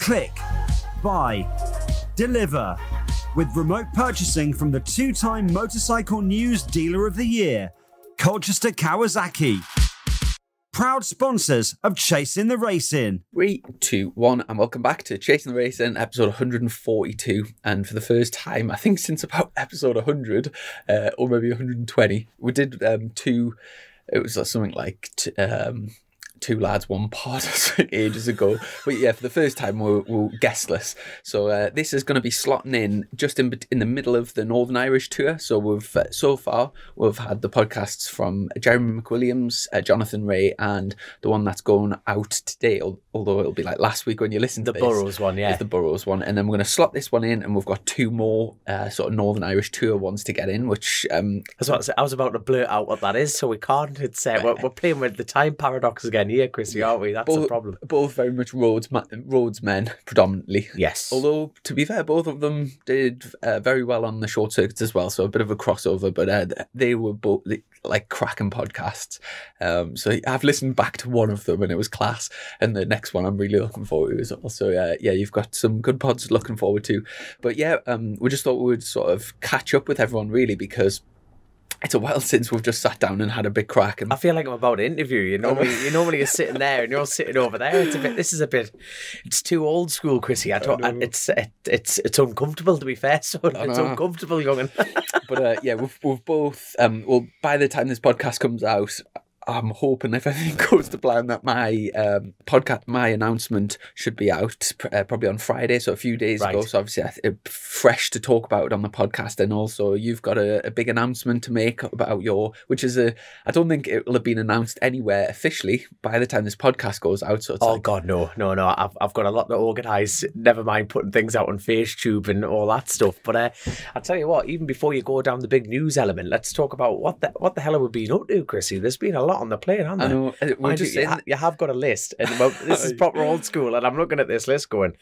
Click, buy, deliver with remote purchasing from the two time Motorcycle News Dealer of the Year, Colchester Kawasaki. Proud sponsors of Chasing the Racing. Three, two, one, and welcome back to Chasing the Racing, episode 142. And for the first time, I think since about episode 100, uh, or maybe 120, we did um, two. It was something like t- um, two lads, one pod ages ago. But yeah, for the first time, we're, we're guestless. So uh, this is going to be slotting in just in in the middle of the Northern Irish tour. So we've uh, so far we've had the podcasts from Jeremy McWilliams, uh, Jonathan Rea, and the one that's going out today. Although it'll be like last week when you listen to the this, Burrows one, yeah, the Burrows one, and then we're going to slot this one in, and we've got two more uh, sort of Northern Irish tour ones to get in, which um, That's what I, said. I was about to blurt out what that is, so we can't. It's uh, we're, we're playing with the time paradox again here, Chrissy, aren't we? That's both, the problem. Both very much roads ma- roads men predominantly. Yes. Although to be fair, both of them did uh, very well on the short circuits as well, so a bit of a crossover. But uh, they were both like cracking podcasts. Um, so I've listened back to one of them and it was class, and the next one I'm really looking forward to as well. So uh, yeah, you've got some good pods looking forward to. But yeah, um, we just thought we would sort of catch up with everyone really because it's a while since we've just sat down and had a big crack. And I feel like I'm about to interview you. Normally, you normally you're sitting there and you're all sitting over there. It's a bit. This is a bit. It's too old school, Chrissy. I don't. I it's it, it's it's uncomfortable to be fair. So it's know. uncomfortable, young. but uh, yeah, we've we've both. Um, well, by the time this podcast comes out, I'm hoping if everything goes to plan that my um, podcast, my announcement should be out uh, probably on Friday, so a few days Right. ago. So obviously, I th- fresh to talk about it on the podcast, and also you've got a, a big announcement to make about your, which is a. I don't think it will have been announced anywhere officially by the time this podcast goes out. So it's Oh like, God, no, no, no! I've I've got a lot to organise. Never mind putting things out on FaceTube and all that stuff. But uh, I tell you what, even before you go down the big news element, let's talk about what the what the hell have we been up to, Chrissy? There's been a lot on the plane, hasn't I know. uh, We're Mind just you, you, ha- you have got a list, and well, this is proper old school. And I'm looking at this list, going,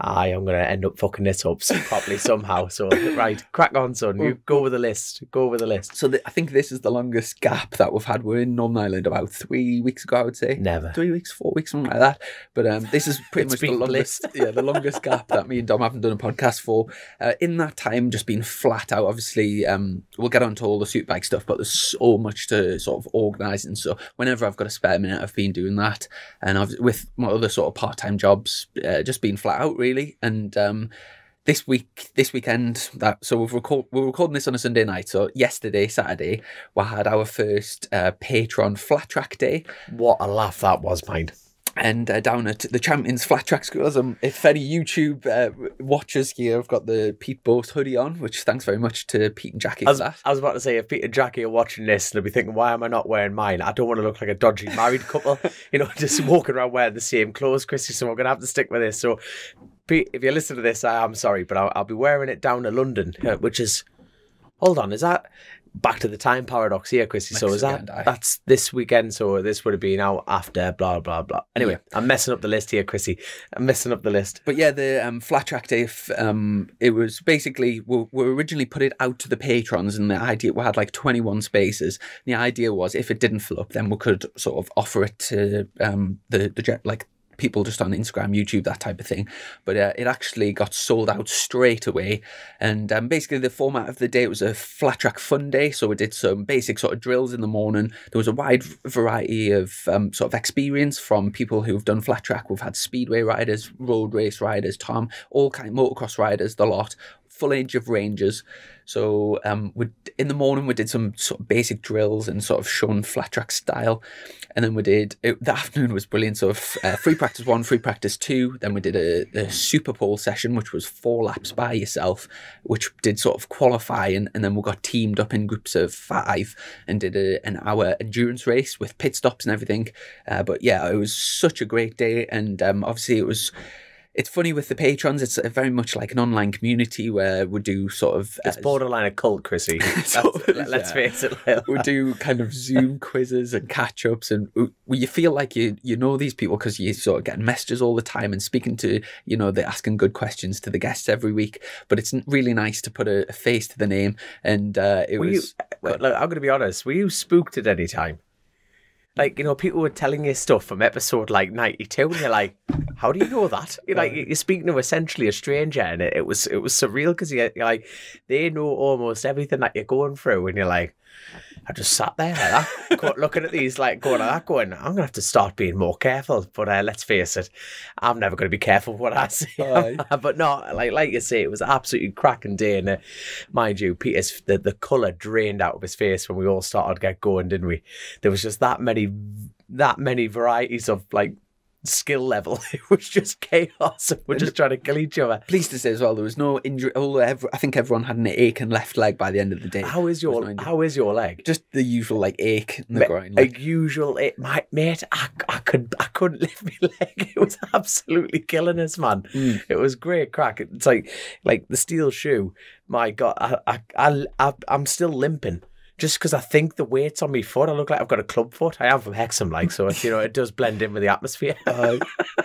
"Aye, I'm going to end up fucking this up properly somehow." So, right, crack on, son. You go with the list. Go with the list. So the, I think this is the longest gap that we've had. We're in Northern Ireland about three weeks ago, I would say. Never. Three weeks, four weeks, something like that. But um, this is pretty much the longest, yeah, the longest gap that me and Dom haven't done a podcast for. Uh, in that time, just been flat out. Obviously, um, we'll get onto all the suit bike stuff, but there's so much to sort of organise, and so whenever I've got a spare minute, I've been doing that. And I've with my other sort of part time jobs, uh, just been flat out really, and. Um, this week, this weekend, that so we've record, we're recording this on a Sunday night. So yesterday, Saturday, we had our first uh, Patreon flat track day, What a laugh that was, mind. and uh, down at the Champions Flat Track Schools. Um, if any YouTube uh, watchers here, I've got the Pete Boast hoodie on, which thanks very much to Pete and Jackie I for was, that. I was about to say, if Pete and Jackie are watching this, they'll be thinking, why am I not wearing mine? I don't want to look like a dodgy married couple, you know, just walking around wearing the same clothes, Chrissy. So I'm going to have to stick with this. So, Pete, if you listen to this, I am sorry, but I'll, I'll be wearing it down to London, uh, which is, hold on, is that back to the time paradox here, Chrissy? so is that, aye. that's this weekend, so this would have been out after, blah, blah, blah. Anyway, Yeah. I'm messing up the list here, Chrissy. I'm messing up the list. But yeah, the um, flat track day, um, it was basically we, we originally put it out to the patrons, and the idea we had like twenty one spaces. The idea was if it didn't fill up, then we could sort of offer it to um, the the like people just on Instagram, YouTube, that type of thing. But uh, it actually got sold out straight away. And um, basically, the format of the day was a flat track fun day. So we did some basic sort of drills in the morning. There was a wide variety of um, sort of experience from people who've done flat track. We've had speedway riders, road race riders, Tom, all kind of motocross riders, the lot. Full age of rangers. So um, we in the morning we did some sort of basic drills and sort of shown flat track style, and then we did it, the afternoon was brilliant. So uh, free practice one, free practice two. Then we did a, a super pole session, which was four laps by yourself, which did sort of qualifying, and then we got teamed up in groups of five and did a, an hour endurance race with pit stops and everything. Uh, but yeah, it was such a great day, and um, obviously it was. It's funny with the patrons. It's very much like an online community where we do sort of It's uh, borderline a cult, Chrissy. Of, let's yeah. face it. like we do kind of Zoom quizzes and catch ups, and you feel like you you know these people because you sort of get messages all the time and speaking to you know they're asking good questions to the guests every week. But it's really nice to put a, a face to the name, and uh, it Were you, was well, look, I'm going to be honest. Were you spooked at any time? Like you know, people were telling you stuff from episode like ninety two, and you're like, how do you know that? You're like you're speaking to essentially a stranger, and it, it was it was surreal because you you're like they know almost everything that you're going through, and you're like. I just sat there like that, looking at these, like going like that, going, I'm gonna have to start being more careful. But uh, let's face it, I'm never gonna be careful what I say. but no, like like you say, it was absolutely cracking day, and uh, mind you, Peter's the the colour drained out of his face when we all started to get going, didn't we? There was just that many that many varieties of like skill level. It was just chaos. We're just trying to kill each other. Pleased to say as well, there was no injury. Although every, I think everyone had an ache and left leg by the end of the day. How is your no how is your leg? Just the usual like ache in the Ma- groin. a Like, usual it, my mate I, I could I couldn't lift my leg it was absolutely killing us man Mm. it was great crack it's like like the steel shoe my god I, I, I, I I'm still limping just because I think the weight's on my foot I look like I've got a club foot I am from Hexham like so it's, you know it does blend in with the atmosphere Uh,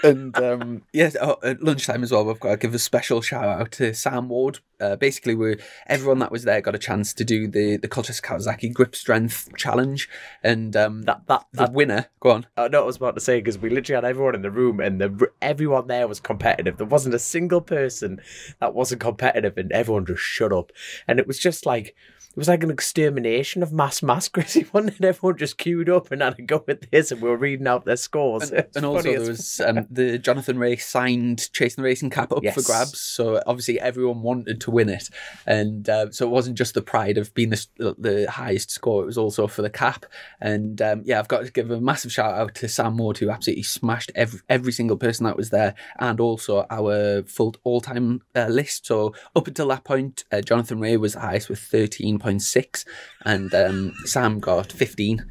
and um, yes, oh, at lunchtime as well, we've got to give a special shout out to Sam Ward. Uh, basically, we everyone that was there got a chance to do the the Colchester Kawasaki Grip Strength Challenge, and um, that that, the that winner. Go on. I know what I was about to say because we literally had everyone in the room and the everyone there was competitive. There wasn't a single person that wasn't competitive, and everyone just shut up. And it was just like it was like an extermination of mass mass, Chrissy. One and everyone just queued up and had to go with this, and we were reading out their scores. And, and also there was um, the Jonathan Rea signed Chasing the Racing cap up for grabs. So obviously everyone wanted to win it, and uh, so it wasn't just the pride of being the, the highest score; it was also for the cap. And um, yeah, I've got to give a massive shout out to Sam Ward who absolutely smashed every every single person that was there, and also our full all time uh, list. So up until that point, uh, Jonathan Rea was the highest with thirteen point six, and um, Sam got fifteen.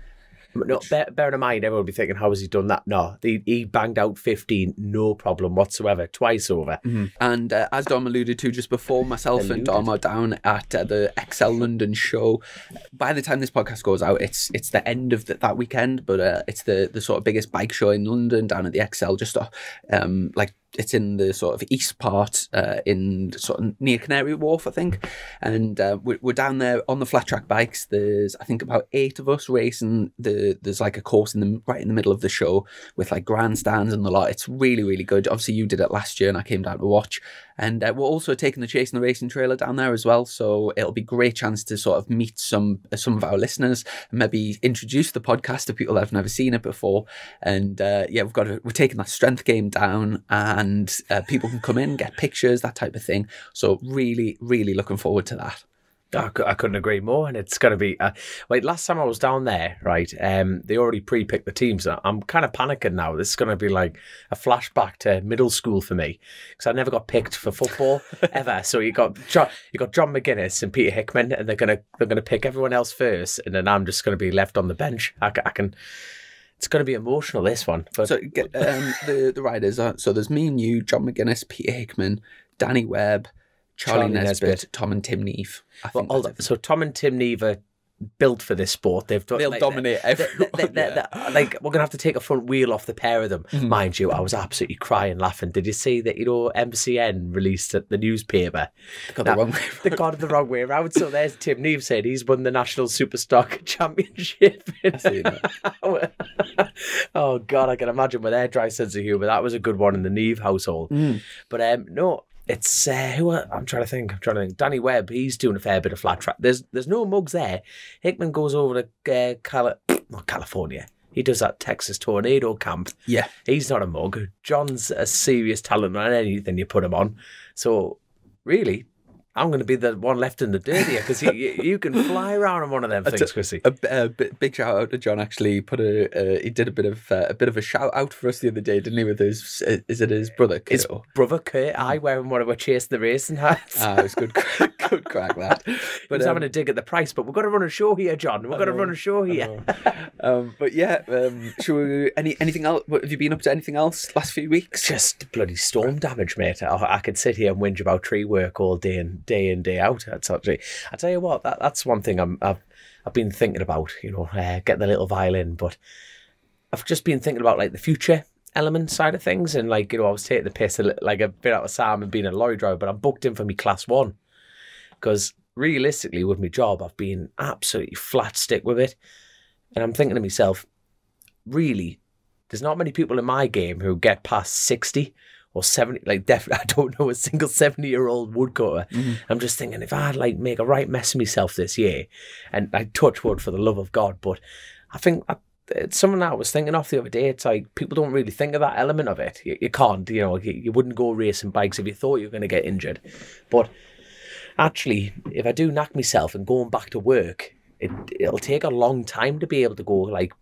No, bear, bearing in mind, everyone would be thinking, how has he done that? No, he, he banged out 15, no problem whatsoever, twice over. And uh, as Dom alluded to just before, myself and Dom are down at uh, the ExCeL London show. By the time this podcast goes out, it's it's the end of the, that weekend, but uh, it's the the sort of biggest bike show in London down at the ExCeL, just uh, um like it's in the sort of east part, uh, in sort of near Canary Wharf, I think. And uh, we're, we're down there on the flat track bikes. There's I think about eight of us racing. The there's like a course in the right in the middle of the show with like grandstands and the lot. It's really really good. Obviously you did it last year, and I came down to watch. And uh, we're also taking the Chasing the Racing trailer down there as well. So it'll be a great chance to sort of meet some some of our listeners and maybe introduce the podcast to people that have never seen it before. And uh, yeah, we've got to, we're taking that strength game down, and uh, people can come in, get pictures, that type of thing. So really, really looking forward to that. I, I couldn't agree more, and it's going to be. Uh, like last time I was down there, right? Um, they already pre-picked the teams. I'm kind of panicking now. This is going to be like a flashback to middle school for me because I never got picked for football ever. So you got John, you got John McGuinness and Peter Hickman, and they're gonna they're gonna pick everyone else first, and then I'm just going to be left on the bench. I, I can. It's going to be emotional this one, but So get, um, the the riders are so there's me and you, John McGuinness, Peter Hickman, Danny Webb, Charlie, Charlie Nesbitt, Nesbitt. Tom and Tim Neave. Well, think hold that's on. So Tom and Tim Neave are built for this sport. They've done, They'll like, dominate everyone. they- they- yeah. they- like we're gonna have to take a front wheel off the pair of them. Mhm. Mind you, I was absolutely crying, laughing. Did you see that? You know, MCN released the newspaper. Got Now, the wrong way. They got it the wrong way around. So there's Tim Neave said he's won the National Superstock Championship. oh God, I can imagine with their dry sense of humour. That was a good one in the Neave household. Mm. But um, no, it's uh, who I- I'm trying to think. I'm trying to think. Danny Webb, he's doing a fair bit of flat track. There's there's no mugs there. Hickman goes over to uh, Cali- not California. He does that Texas tornado camp. Yeah. He's not a mug. John's a serious talent on anything you put him on. So really, I'm going to be the one left in the dirt here because you, you, can fly around on one of them things, Chrissy. A, a bi- big shout out to John. Actually, put a uh, he did a bit of uh, a bit of a shout out for us the other day, didn't he? With his uh, is it his brother? His Kurt? brother Kurt, I wearing one of our chase the racing hats. Ah, it was good, good crack that. But um, having a dig at the price, but we've got to run a show here, John. We've got to run a show here. um, but yeah, um, should we, any anything else? What, have you been up to anything else last few weeks? Just bloody storm damage, mate. I, I could sit here and whinge about tree work all day and day in day out. That's actually, I tell you what, that, that's one thing I'm, I've I've been thinking about. You know, uh, get the little violin, but I've just been thinking about like the future element side of things, and like you know, I was taking the piss a, li- like a bit out of Sam and being a lorry driver, but I'm booked in for me class one because realistically, with my job, I've been absolutely flat stick with it, and I'm thinking to myself, really, there's not many people in my game who get past 60 or 70. Like, definitely, I don't know a single 70 year old woodcutter. Mm-hmm. I'm just thinking, if I'd like make a right mess of myself this year, and I touch wood for the love of God, but I think I, it's something I was thinking of the other day. It's like people don't really think of that element of it. You, you can't, you know, you, you wouldn't go racing bikes if you thought you were going to get injured. But actually, if I do knock myself and going back to work, it it'll take a long time to be able to go like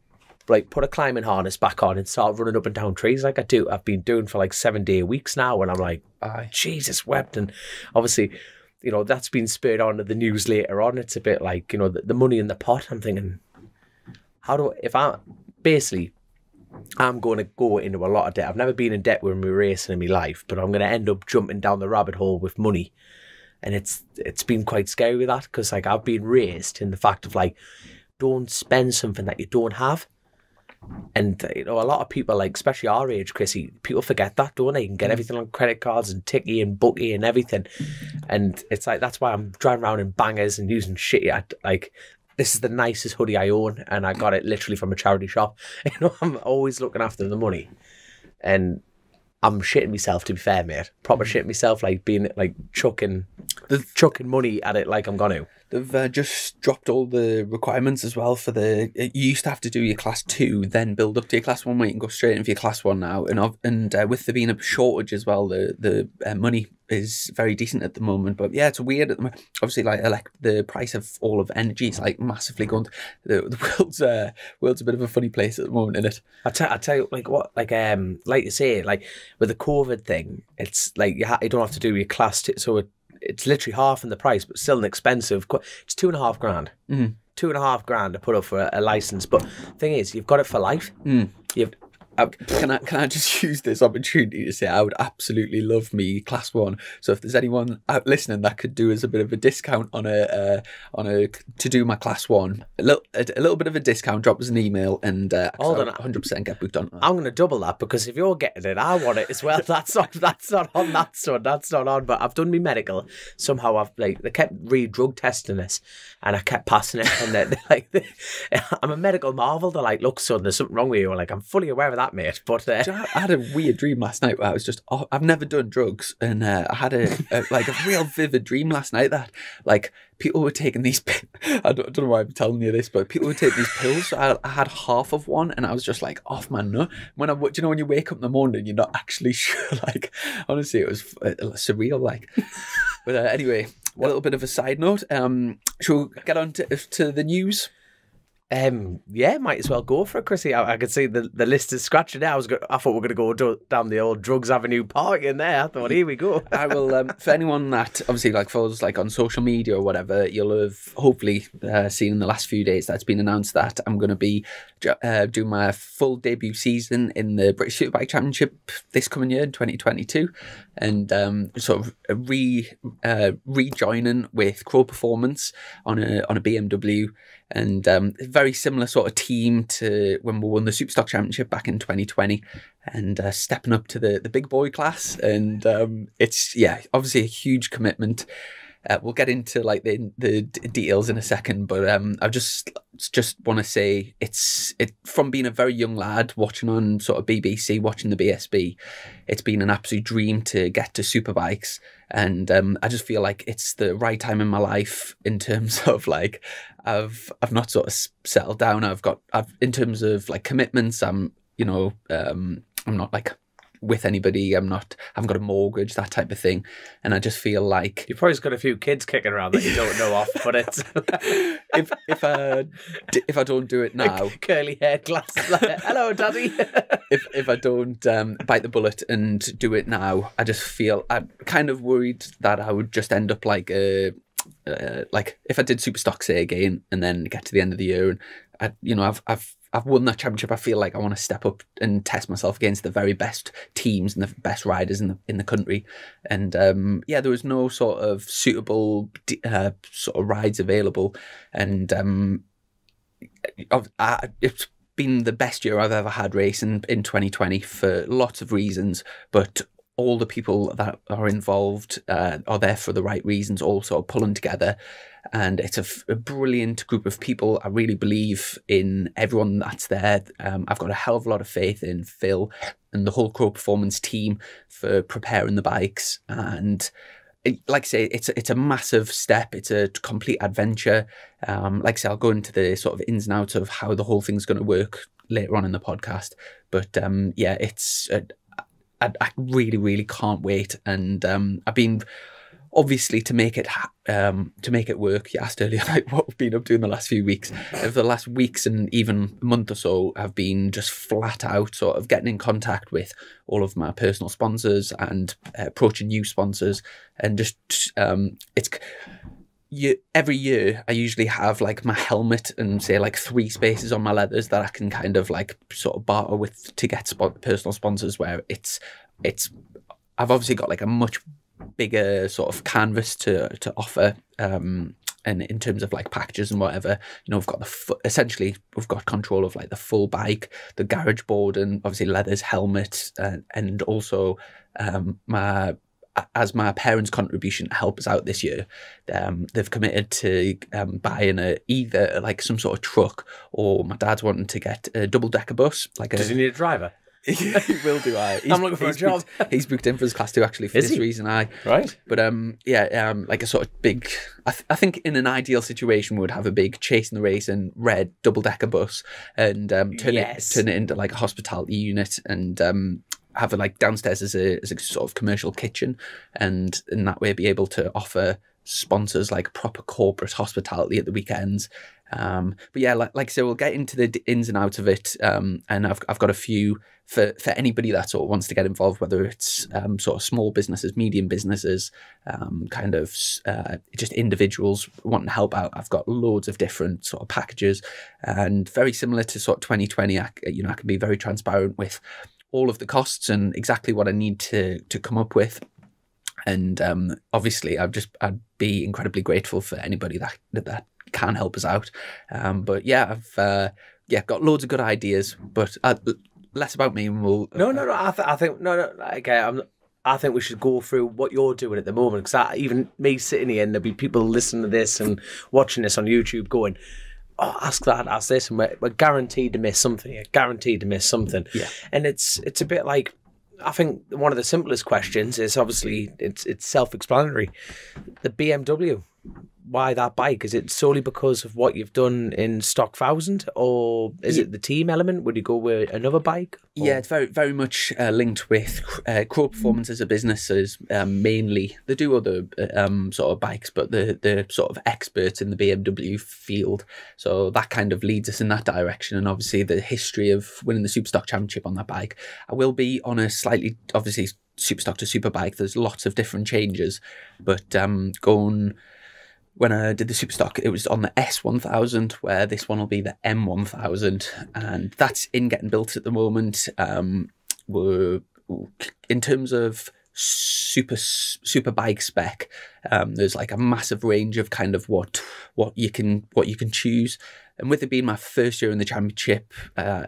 like put a climbing harness back on and start running up and down trees like I do. I've been doing for like seven day weeks now, and I'm like. Jesus wept. And obviously, you know, that's been spurred on to the news later on. It's a bit like, you know, the, the money in the pot. I'm thinking, how do if I basically I'm going to go into a lot of debt. I've never been in debt with my racing in my life, but I'm going to end up jumping down the rabbit hole with money. And it's it's been quite scary with that because like I've been raised in the fact of like don't spend something that you don't have. And you know, a lot of people, like especially our age, Chrissy, people forget that, don't they? You can get mm. everything on credit cards and ticky and bookie and everything. And it's like that's why I'm driving around in bangers and using shit. at- Like this is the nicest hoodie I own, and I got it literally from a charity shop. You know, I'm always looking after the money, and I'm shitting myself. To be fair, mate, proper shitting myself, like being like chucking, the chucking money at it like I'm gonna. They've uh, just dropped all the requirements as well for the. You used to have to do your class two, then build up to your class one, where you can go straight in for your class one now. And and uh, with there being a shortage as well, the the uh, money is very decent at the moment. But yeah, it's weird at the moment. Obviously, like elect the price of all of energy is like massively gone. The, the world's uh, world's a bit of a funny place at the moment, isn't it? I tell, I tell you, like what, like um, like you say, like with the COVID thing, it's like you, ha- you don't have to do your class, t- so it, it's literally half in the price, but still an expensive. qu- It's two and a half grand, Mhm. two and a half grand to put up for a, a license. But thing is, you've got it for life. You've Uh, can I can I just use this opportunity to say I would absolutely love me class one. So if there's anyone out listening that could do us a bit of a discount on a uh, on a to do my class one, a little a, a little bit of a discount, drop us an email and uh, Hold on. 100 percent get booked on. I'm going to double that because if you're getting it, I want it as well. That's not that's not on. That's on. That's not on. But I've done my medical. Somehow I've like they kept re drug testing this, and I kept passing it. And they're, they're like, I'm a medical marvel. They're like, look, son, there's something wrong with you. I'm like, I'm fully aware of that, mate. But uh, Do you know, I had a weird dream last night where I was just, oh, I've never done drugs. And uh, I had a, a, like a real vivid dream last night that like people were taking these, I don't, I don't know why I'm telling you this, but people were taking these pills. So I, I had half of one and I was just like off my nut. When I, do you know, when you wake up in the morning, you're not actually sure. Like, honestly, it was uh, surreal. Like, but uh, anyway, a little bit of a side note. Um, shall we get on to, to the news? Um, yeah, might as well go for it, Chrissy. I, I could see the, the list is scratching there. I was, go- I thought we were going to go do, down the old Drugs Avenue park in there. I thought, here we go. I will. Um, for anyone that obviously like follows like on social media or whatever, you'll have hopefully uh, seen in the last few days that's been announced that I'm going to be uh, doing my full debut season in the British Superbike Championship this coming year in 2022, and um, sort of re uh, rejoining with Crowe Performance on a on a BMW. And um, very similar sort of team to when we won the Superstock Championship back in 2020 and uh, stepping up to the, the big boy class. And um, it's, yeah, obviously a huge commitment. Uh, we'll get into like the the details in a second, but um, I just just want to say it's it from being a very young lad watching on sort of BBC, watching the BSB, it's been an absolute dream to get to superbikes, and um, I just feel like it's the right time in my life in terms of like I've I've not sort of settled down. I've got I've in terms of like commitments. I'm you know um, I'm not like with anybody. I'm not. I haven't got a mortgage, that type of thing, and I just feel like You've probably got a few kids kicking around that you don't know off, but it's if if I if I don't do it now, curly hair glasses. Like, Hello, daddy. if if I don't um, bite the bullet and do it now, I just feel I'm kind of worried that I would just end up like a. Uh, like if I did super stock say again and then get to the end of the year and I, you know I've I've I've won that championship. I feel like I want to step up and test myself against the very best teams and the best riders in the in the country. And um, yeah, there was no sort of suitable uh, sort of rides available, and um, I've- I, it's been the best year I've ever had racing in 2020 for lots of reasons, but all the people that are involved uh, are there for the right reasons, all sort of pulling together. And it's a brilliant group of people. I really believe in everyone that's there. Um, I've got a hell of a lot of faith in Phil and the whole Crowe Performance team for preparing the bikes. And it, like I say, it's it's a massive step. It's a complete adventure. Um, like I say, I'll go into the sort of ins and outs of how the whole thing's going to work later on in the podcast. But um, yeah, it's uh, I, I really really can't wait, and um, I've been obviously to make it um, to make it work. You asked earlier like what we've been up to in the last few weeks. Over the last weeks and even month or so, I've been just flat out sort of getting in contact with all of my personal sponsors and uh, approaching new sponsors, and just um, it's you, every year I usually have like my helmet and say like three spaces on my leathers that I can kind of like sort of barter with to get spot, personal sponsors where it's it's I've obviously got like a much bigger sort of canvas to to offer um and in terms of like packages and whatever you know we've got the essentially we've got control of like the full bike the garage board and obviously leathers helmet uh, and also um my as my parents' contribution to help us out this year, um, they've committed to um, buying a either like some sort of truck or my dad's wanting to get a double decker bus. Like, Does a, he need a driver? He will do. I. He's, I'm looking for a job. Booked, he's booked in for his class two actually for Is this he? reason. I. Right. But um, yeah, um, like a sort of big. I, th- I think in an ideal situation, we would have a big chasing the race and red double decker bus, and um, turn Yes. it turn it into like a hospitality unit, and um, have it like downstairs as a as a sort of commercial kitchen, and in that way be able to offer sponsors like proper corporate hospitality at the weekends. Um, but yeah, like, like I said, we'll get into the d- ins and outs of it. Um, and I've, I've got a few for, for anybody that sort of wants to get involved, whether it's um, sort of small businesses, medium businesses, um, kind of uh, just individuals wanting to help out. I've got loads of different sort of packages and very similar to sort of 2020, I, you know, I can be very transparent with all of the costs and exactly what I need to, to come up with and um, obviously I'd just I'd be incredibly grateful for anybody that that, can help us out. Um, but yeah, I've uh, yeah got loads of good ideas, but uh, less about me and we'll No, no, uh, no. I, th- I think no, no. Okay, I'm. I think we should go through what you're doing at the moment because even me sitting here and there'll be people listening to this and watching this on YouTube going, "Oh, ask that, ask this," and we're, we're guaranteed to miss something. You're guaranteed to miss something. Yeah. and it's it's a bit like. I think one of the simplest questions is obviously it's it's self-explanatory. The BMW, why that bike? Is it solely because of what you've done in Stock Thousand, or is Ye- it the team element? Would you go with another bike? Or- Yeah, it's very very much uh, linked with uh, Crowe Performance as a business. Is um, mainly they do other uh, um, sort of bikes, but they're, they're sort of experts in the BMW field. So that kind of leads us in that direction. And obviously, the history of winning the Superstock Championship on that bike. I will be on a slightly obviously Superstock to Superbike. There's lots of different changes, but um, going when I did the Superstock, it was on the S1000, where this one will be the M1000, and that's in getting built at the moment. Um, we're in terms of super super bike spec. Um, there's like a massive range of kind of what what you can what you can choose, and with it being my first year in the championship, uh,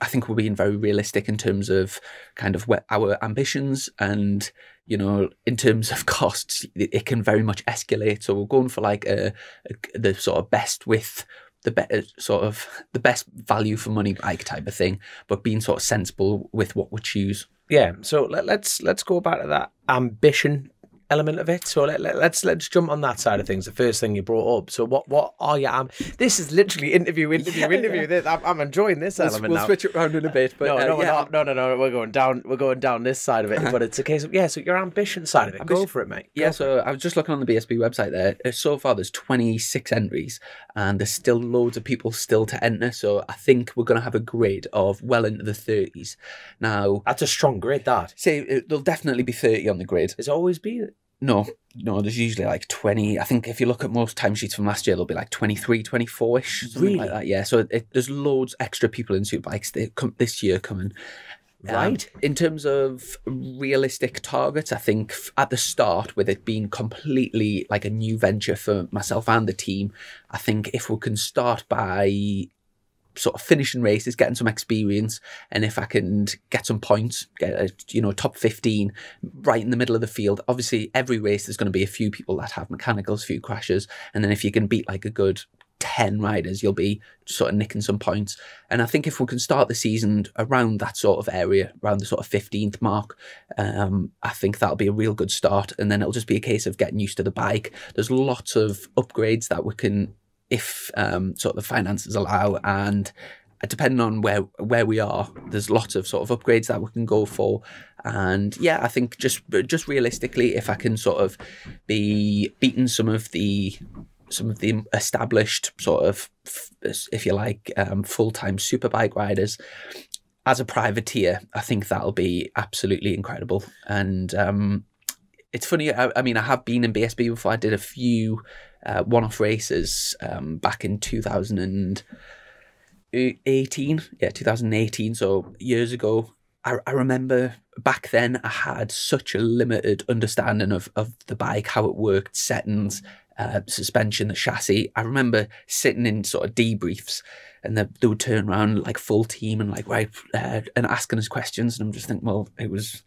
I think we're being very realistic in terms of kind of our ambitions and you know in terms of costs it, it can very much escalate. So we're going for like a, a the sort of best with the better uh, sort of the best value for money bike type of thing but being sort of sensible with what we choose. Yeah, so let, let's let's go back to that ambition element of it. So let, let, let's let's jump on that side of things. The first thing you brought up. So what what are your am? This is literally interview interview Yeah, interview. yeah. This I'm, I'm enjoying this we'll, element we'll now. switch it around in a bit but no, uh, no, yeah, not, no, no, no. We're going down. We're going down this side of it. but it's a case of yeah. So your ambition side of it. Go for it, mate. Go Yeah, so I was just looking on the BSB website there. Uh, So far, there's 26 entries, and there's still loads of people still to enter. So I think we're going to have a grid of well into the 30s. Now. That's a strong grid. That say uh, there'll definitely be 30 on the grid. it's always been. No, no, there's usually like 20. I think if you look at most timesheets from last year, there'll be like 23, 24 ish, something Really? like that. Yeah, so it, there's loads extra people in Superbikes that come this year coming. Um, Right. in terms of realistic targets, I think f- at the start, with it being completely like a new venture for myself and the team, I think if we can start by sort of finishing races, getting some experience, and if I can get some points, get a you know top fifteen, right in the middle of the field. Obviously, every race there's going to be a few people that have mechanicals, a few crashes, and then if you can beat like a good 10 riders, you'll be sort of nicking some points. And I think if we can start the season around that sort of area, around the sort of 15th mark, um, I think that'll be a real good start. And then it'll just be a case of getting used to the bike. There's lots of upgrades that we can, if um, sort of the finances allow, and depending on where where we are, there's lots of sort of upgrades that we can go for. And yeah, I think just just realistically, if I can sort of be beating some of the some of the established sort of, if you like, um, full time superbike riders as a privateer, I think that'll be absolutely incredible. And um, it's funny. I, I, mean, I have been in BSB before. I did a few uh, one-off races um, back in 2018. Yeah, 2018. So years ago. I, I remember back then I had such a limited understanding of, of the bike, how it worked, settings, uh, suspension, the chassis. I remember sitting in sort of debriefs and they, they would turn around like full team and like, right, uh, and asking us questions. And I'm just thinking, well, it was,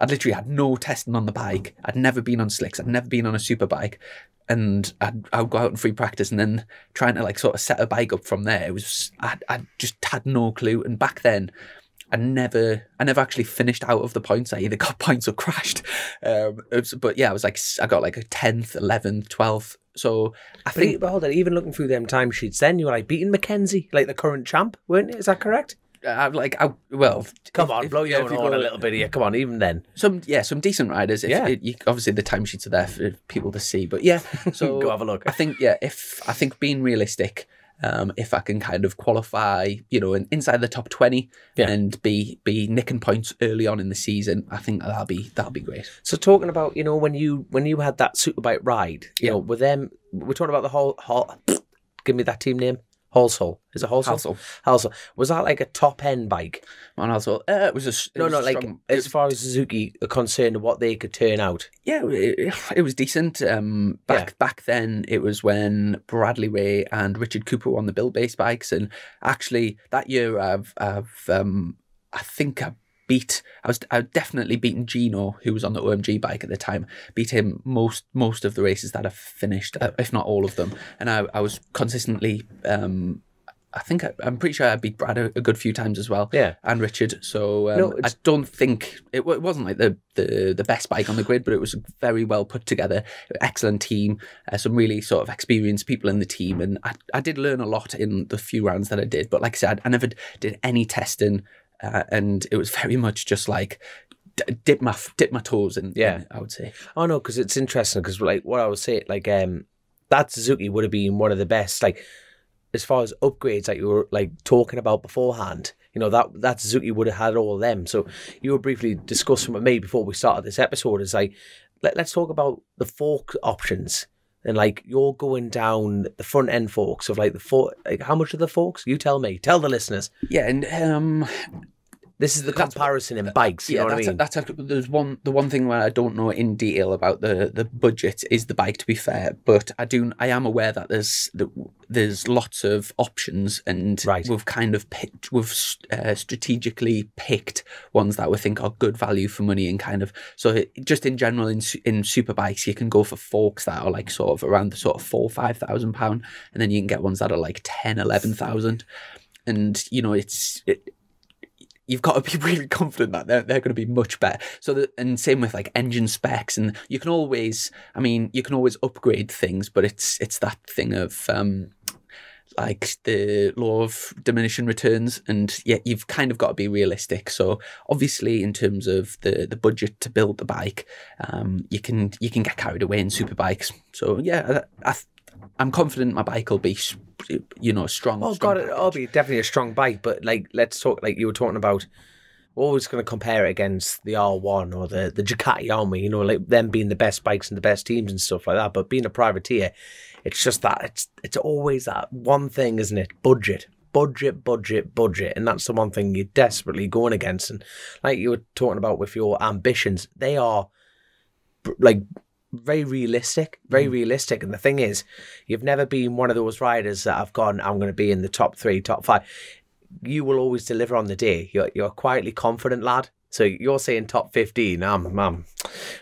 I'd literally had no testing on the bike. I'd never been on slicks. I'd never been on a super bike. And I'd, I'd go out and free practice and then trying to like sort of set a bike up from there. It was, I, I just had no clue. And back then, I never, I never actually finished out of the points. I either got points or crashed. Um, was, but yeah, I was like, I got like a tenth, eleventh, twelfth. So I think, but hold on, even looking through them timesheets, then you were like beating Mackenzie, like the current champ, weren't you? Is that correct? I uh, like, I, well, come if, on, blow your yeah, horn a little bit here. Come on, even then, some yeah, some decent riders. If, yeah, it, you, obviously the timesheets are there for people to see, but yeah, so go have a look. I think yeah, if I think being realistic, um, if I can kind of qualify, you know, inside the top twenty yeah. and be be nicking points early on in the season, I think that'll be that'll be great. So talking about, you know, when you when you had that superbike ride, you yeah. know, with them, we're talking about the whole, whole give me that team name. Halsall. Is it Halsall? Halsall. Halsall. Was that like a top end bike? On Halsall. Uh, it was a it no, was no. Like strong, as far as Suzuki are concerned, what they could turn out. Yeah, it, it was decent. Um, back Yeah. back then, it was when Bradley Ray and Richard Cooper were on the Buildbase bikes, and actually that year, I've I've um, I think I beat I was I definitely beaten Gino, who was on the OMG bike at the time. Beat him most most of the races that I've finished, uh, if not all of them, and I I was consistently. Um, I think I, I'm pretty sure I beat Brad a, a good few times as well. Yeah. and Richard. So um, No, I don't think it, it wasn't like the, the the best bike on the grid, but it was very well put together. Excellent team, uh, some really sort of experienced people in the team, and I, I did learn a lot in the few rounds that I did. But like I said, I never did any testing, uh, and it was very much just like d- dip my dip my toes in. Yeah. in, I would say. Oh no, because it's interesting. Because like what I was saying, like um, that Suzuki would have been one of the best. Like as far as upgrades that you were like talking about beforehand, you know that that Suzuki would have had all of them. So you were briefly discussing with me before we started this episode. Is like let, let's talk about the fork options. And like you're going down the front end forks of like the fork, like how much are the forks? You tell me, tell the listeners. Yeah, and um, This is the That's- comparison in bikes. You yeah, know what I that's mean? that's a, there's one the one thing where I don't know in detail about the the budget is the bike. To be fair, but I do I am aware that there's that there's lots of options, and Right. we've kind of picked we've uh, strategically picked ones that we think are good value for money, and kind of so it, just in general in in super bikes you can go for forks that are like sort of around the sort of four five thousand pound, and then you can get ones that are like 10, 11,000. and you know it's. It, you've got to be really confident that they're, they're going to be much better. So, that, and same with like engine specs, and you can always, I mean, you can always upgrade things, but it's it's that thing of um, like the law of diminishing returns, and yeah, you've kind of got to be realistic. So, obviously, in terms of the the budget to build the bike, um, you can you can get carried away in super bikes. So, yeah, I, I, I'm confident my bike will be, you know, strong. Oh strong god, it'll be definitely a strong bike. But like, let's talk. Like you were talking about, we're always going to compare it against the R1 or the the Ducati, aren't? You know, like them being the best bikes and the best teams and stuff like that. But being a privateer, it's just that it's it's always that one thing, isn't it? Budget. Budget, budget, budget, and that's the one thing you're desperately going against. And like you were talking about with your ambitions, they are like very realistic, very Mm. realistic. And the thing is, you've never been one of those riders that I've gone, I'm going to be in the top three, top five. You will always deliver on the day. You're, you're a quietly confident lad. So you're saying top 15, I'm, I'm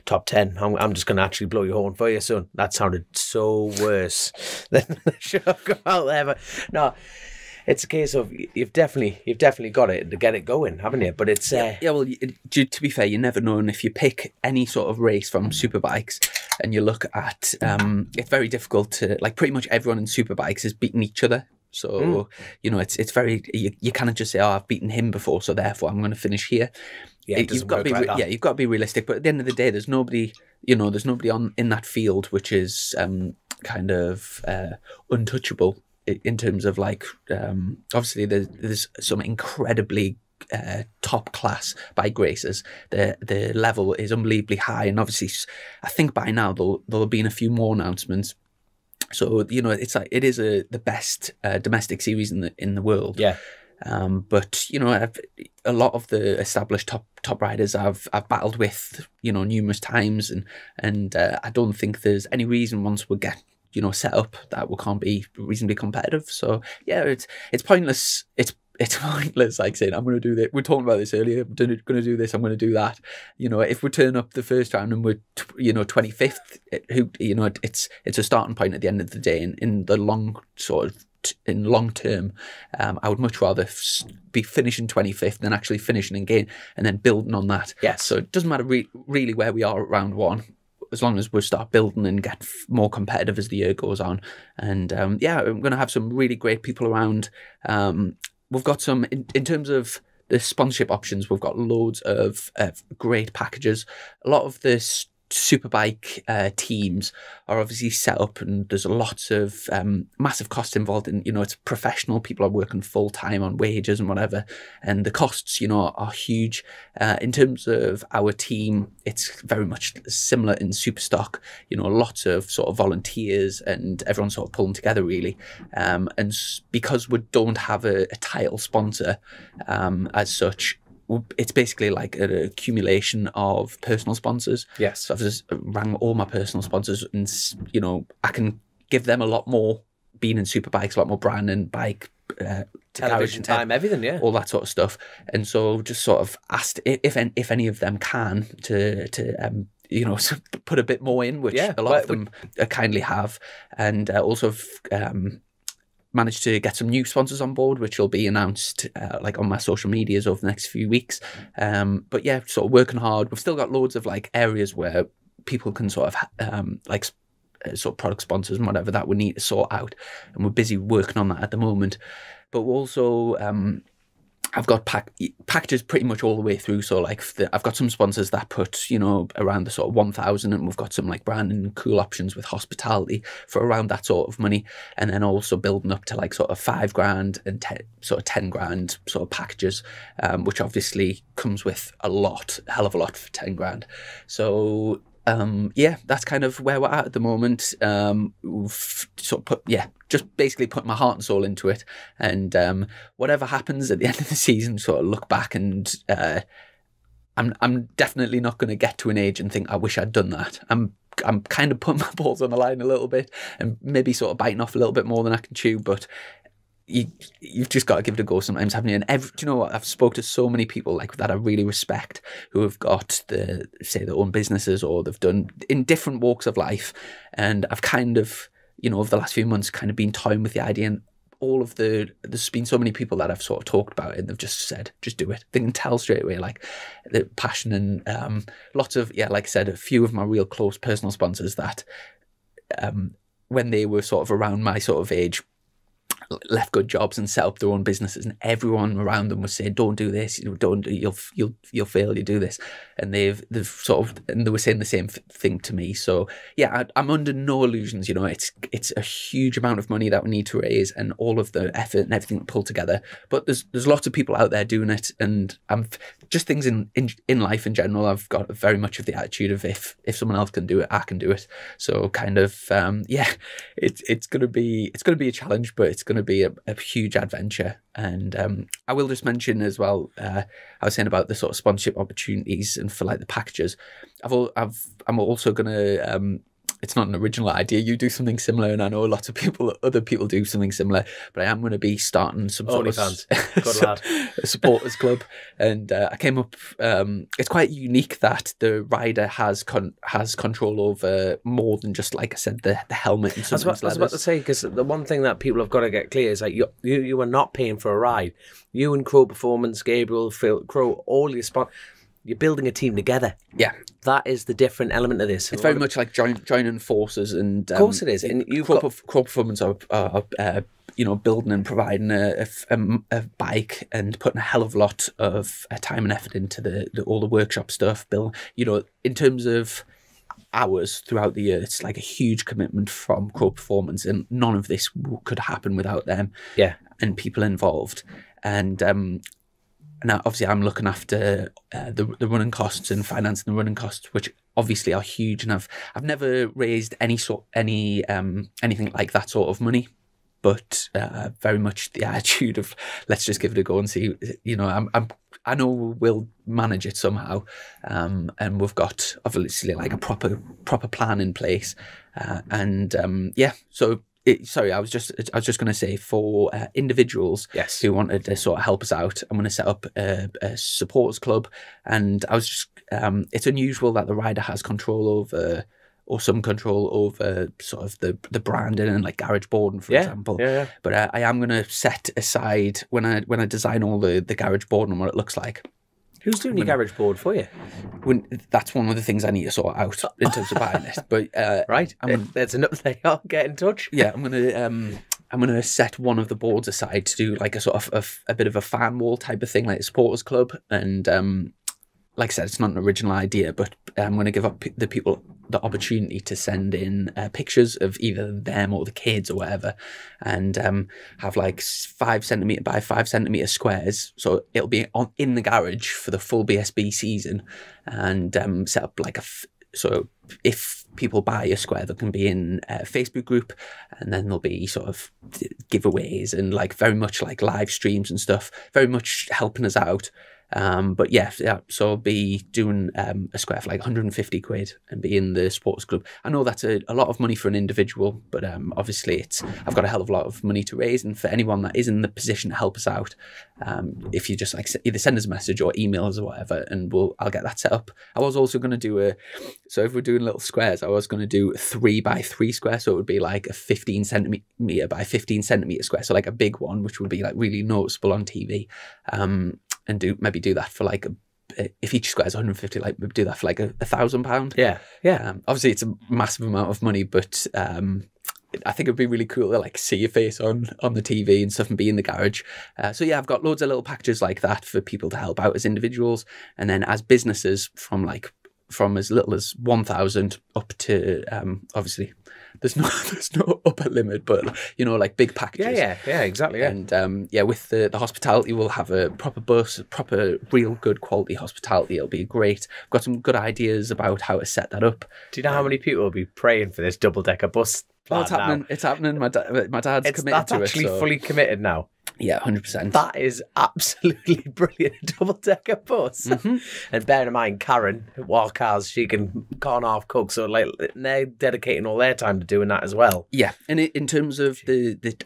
top 10. I'm, I'm just going to actually blow your horn for you, son. That sounded so worse than should have come out there. But no, it's a case of you've definitely, you've definitely got it to get it going, haven't you? But it's, uh, Yeah, well, to be fair, you never know. And if you pick any sort of race from superbikes and you look at, um, it's very difficult to, like, pretty much everyone in superbikes is beating each other. So, you know, it's it's very, you, you cannot just say, oh, I've beaten him before, so therefore I'm going to finish here. yeah, it It- you've got to be, like yeah, you've got to be realistic. But at the end of the day, there's nobody, you know, there's nobody on in that field which is um, kind of uh, untouchable in terms of like, um, obviously there's, there's some incredibly uh, top class by racers. The the level is unbelievably high, and obviously, I think by now there'll there'll have been a few more announcements. So you know, it's like it is a the best uh, domestic series in the in the world. Yeah. Um, but you know, I've, a lot of the established top top riders I've I've battled with, you know, numerous times, and and uh, I don't think there's any reason once we get you know set up that we can't be reasonably competitive. So yeah, it's it's pointless. It's it's pointless like saying I'm going to do this. We're talking about this earlier. I'm going to do this. I'm going to do that. You know, if we turn up the first round and we're you know 25th, it- who you know it's it's a starting point at the end of the day. In in the long sort of t- in long term, um, I would much rather f- be finishing 25th than actually finishing again and then building on that. Yes. So it doesn't matter re- really where we are at round one. As long as we start building and get f- more competitive as the year goes on, and um, yeah, I'm going to have some really great people around. Um, we've got some in, in terms of the sponsorship options. We've got loads of great packages. A lot of this superbike uh, teams are obviously set up and there's lots of um, massive costs involved in you know it's professional people are working full time on wages and whatever and the costs you know are huge. Uh, in terms of our team it's very much similar in superstock you know lots of sort of volunteers and everyone sort of pulling together really. Um, and because we don't have a, a title sponsor um, as such it's basically like an accumulation of personal sponsors Yes. so I've just rang all my personal sponsors, and you know I can give them a lot more. Being in superbikes, a lot more brand and bike, uh, Television time, everything, yeah. all that sort of stuff. And so just sort of asked if any, if any of them can to to um, you know put a bit more in, which Yeah, a lot well, of them uh, kindly have, and uh, also um, managed to get some new sponsors on board, which will be announced uh, like on my social medias over the next few weeks. Um, but yeah, sort of working hard. We've still got loads of like areas where people can sort of um, like uh, sort of product sponsors and whatever that we need to sort out, and we're busy working on that at the moment. But also um, I've got pack- packages pretty much all the way through. So like the, I've got some sponsors that put you know around the sort of one thousand, and we've got some like branding and cool options with hospitality for around that sort of money, and then also building up to like sort of five grand and ten, sort of ten grand sort of packages, um, which obviously comes with a lot, a hell of a lot for ten grand. So um, yeah, that's kind of where we're at at the moment. Um, sort of put, yeah, just basically put my heart and soul into it, and um, whatever happens at the end of the season, sort of look back and uh, I'm I'm definitely not going to get to an age and think I wish I'd done that. I'm I'm kind of putting my balls on the line a little bit and maybe sort of biting off a little bit more than I can chew, but you you've just got to give it a go sometimes, haven't you? And every, do you know what? I've spoke to so many people like that I really respect who have got the say their own businesses or they've done in different walks of life, and I've kind of you know over the last few months kind of been toying with the idea and all of the there's been so many people that I've sort of talked about it and they've just said just do it. They can tell straight away like the passion and um lots of yeah like I said a few of my real close personal sponsors that um when they were sort of around my sort of age left good jobs and set up their own businesses and everyone around them was saying don't do this you know don't do you'll you'll you'll fail you do this. And they've they've sort of and they were saying the same thing to me. So yeah I, i'm under no illusions you know it's it's a huge amount of money that we need to raise and all of the effort and everything pulled together. But there's there's lots of people out there doing it and i'm just things in in, in life in general i've got very much of the attitude of if if someone else can do it i can do it. So kind of um yeah it's it's gonna be it's gonna be a challenge but it's gonna to be a, a huge adventure. And um, I will just mention as well. Uh, I was saying about the sort of sponsorship opportunities and for like the packages. I've all, I've I'm also going to um, it's not an original idea. You do something similar, and I know a lot of people, other people do something similar. But I am going to be starting some sort of Good lad. supporters club, and uh, I came up. Um, it's quite unique that the rider has con- has control over more than just like I said, the the helmet and I was, about, I was about to say because the one thing that people have got to get clear is like you you, you are not paying for a ride. You and Crowe Performance, Gabriel, Phil, Crowe, all your spot. You're building a team together. Yeah, That is the different element of this. it's very much like join, joining forces, and um, of course it is, and you've Crowe, got- Crowe Performance are, are uh, you know building and providing a bike and putting a hell of a lot of uh, time and effort into the, the all the workshop stuff. Bill, you know, in terms of hours throughout the year, it's like a huge commitment from Crowe Performance, and none of this could happen without them yeah. and people involved. And um, now, obviously, I'm looking after uh, the the running costs and financing the running costs, which obviously are huge. And I've I've never raised any sort any um anything like that sort of money, but uh, very much the attitude of let's just give it a go and see. You know, I'm I'm I know we'll manage it somehow, um, and we've got obviously like a proper proper plan in place, uh, and um, yeah, so. It, sorry, I was just I was just going to say for uh, individuals Yes. who wanted to sort of help us out, I'm going to set up a, a supporters club, and I was just um, it's unusual that the rider has control over or some control over sort of the the branding and like garage boarding, for Yeah. example. Yeah. yeah. But uh, I am going to set aside when I when I design all the the garage board and what it looks like. Who's doing your garage board for you? When that's one of the things I need to sort out in terms of buying it. But uh, Right. I'm gonna- There's thing. I'll get in touch. yeah, I'm gonna um I'm gonna set one of the boards aside to do like a sort of a, a bit of a fan wall type of thing, like a supporters club. And um, like I said, it's not an original idea, but I'm gonna give up the people the opportunity to send in uh, pictures of either them or the kids or whatever, and um, have like five centimeter by five centimeter squares. So it'll be on in the garage for the full BSB season, and um, set up like a f- so if people buy a square, they can be in a Facebook group, and then there'll be sort of giveaways and like very much like live streams and stuff, very much helping us out. Um, but yeah, yeah, so I'll be doing um, a square for like 150 quid and be in the sports club. I know that's a, a lot of money for an individual, but um, obviously it's I've got a hell of a lot of money to raise, and for anyone that is in the position to help us out, um, if you just like either send us a message or email us or whatever, and we'll I'll get that set up. I was also going to do a so if we're doing little squares, I was going to do a three by three square, so it would be like a 15 centimeter by 15 centimeter square, so like a big one, which would be like really noticeable on TV. Um, and do maybe do that for like a, if each square is 150, like do that for like a, thousand pound. Yeah. Yeah. Um, obviously, it's a massive amount of money, but um, I think it'd be really cool to like see your face on on the TV and stuff and be in the garage. Uh, so yeah, I've got loads of little packages like that for people to help out as individuals, and then as businesses from like from as little as one thousand up to um, obviously there's no there's no upper limit, but you know like big packages. Yeah. Yeah. Yeah. Exactly. Yeah. And um, yeah, with the, the hospitality, we'll have a proper bus, proper, real good quality hospitality. It'll be great. I've got some good ideas about how to set that up. Do you know how many people will be praying for this double decker bus? Oh, it's plan now? happening. It's happening. My, da- my dad's It's committed that's to actually it. So, fully committed now. Yeah, hundred percent. That is absolutely brilliant. A double decker bus. Mm-hmm. And bearing in mind, Karen, wild cars, she can can't half cook. So like they're dedicating all their time to doing that as well. Yeah, and in terms of the the,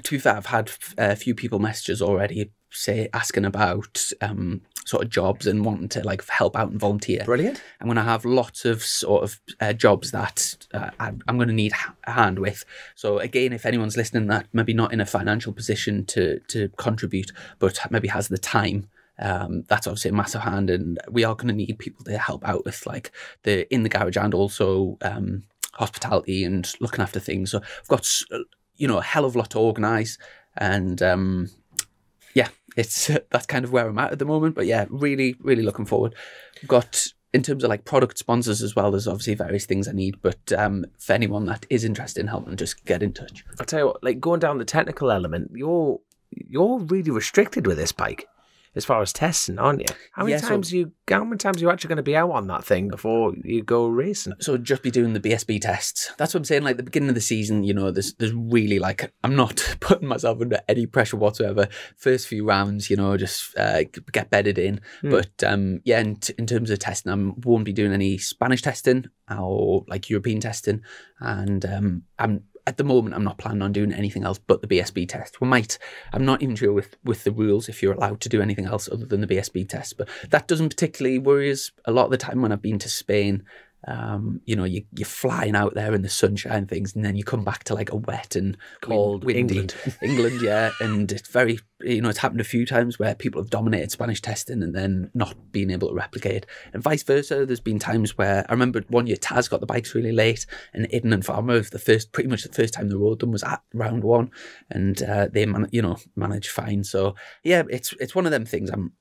to be fair, I've had a few people messages already say asking about um sort of jobs and wanting to like help out and volunteer. Brilliant. I'm going to have lots of sort of uh, jobs that uh, I'm going to need a hand with. So again, if anyone's listening that maybe not in a financial position to to contribute, but maybe has the time. Um, that's obviously a massive hand, and we are going to need people to help out with like the in the garage and also um, hospitality and looking after things. So I've got you know a hell of a lot to organise, and um, it's that's kind of where I'm at at the moment. But yeah, really, really looking forward. I've got in terms of like product sponsors as well. There's obviously various things I need, but um, for anyone that is interested in helping, just get in touch. I'll tell you what, like going down the technical element, you're you're really restricted with this bike. As far as testing, aren't you? How many Yeah, so- times you how many times are you actually going to be out on that thing before you go racing? So just be doing the BSB tests. That's what I'm saying. Like the beginning of the season, you know, there's there's really like I'm not putting myself under any pressure whatsoever. First few rounds, you know, just uh, get bedded in. Hmm. But um, yeah, in, t- in terms of testing, I won't be doing any Spanish testing or like European testing, and um, I'm at the moment I'm not planning on doing anything else but the BSB test. We might. I'm not even sure with with the rules if you're allowed to do anything else other than the BSB test. But that doesn't particularly worry us. A lot of the time when I've been to Spain, um, you know, you, you're flying out there in the sunshine things, and then you come back to like a wet and Cold wind- windy England. England, yeah, and it's very, you know, it's happened a few times where people have dominated Spanish testing and then not being able to replicate, and vice versa. There's been times where I remember one year TAS got the bikes really late, and Iddon and Farmer, the first, pretty much the first time they rode them was at round one, and uh, they, man, you know, managed fine. So yeah, it's it's one of them things. I'm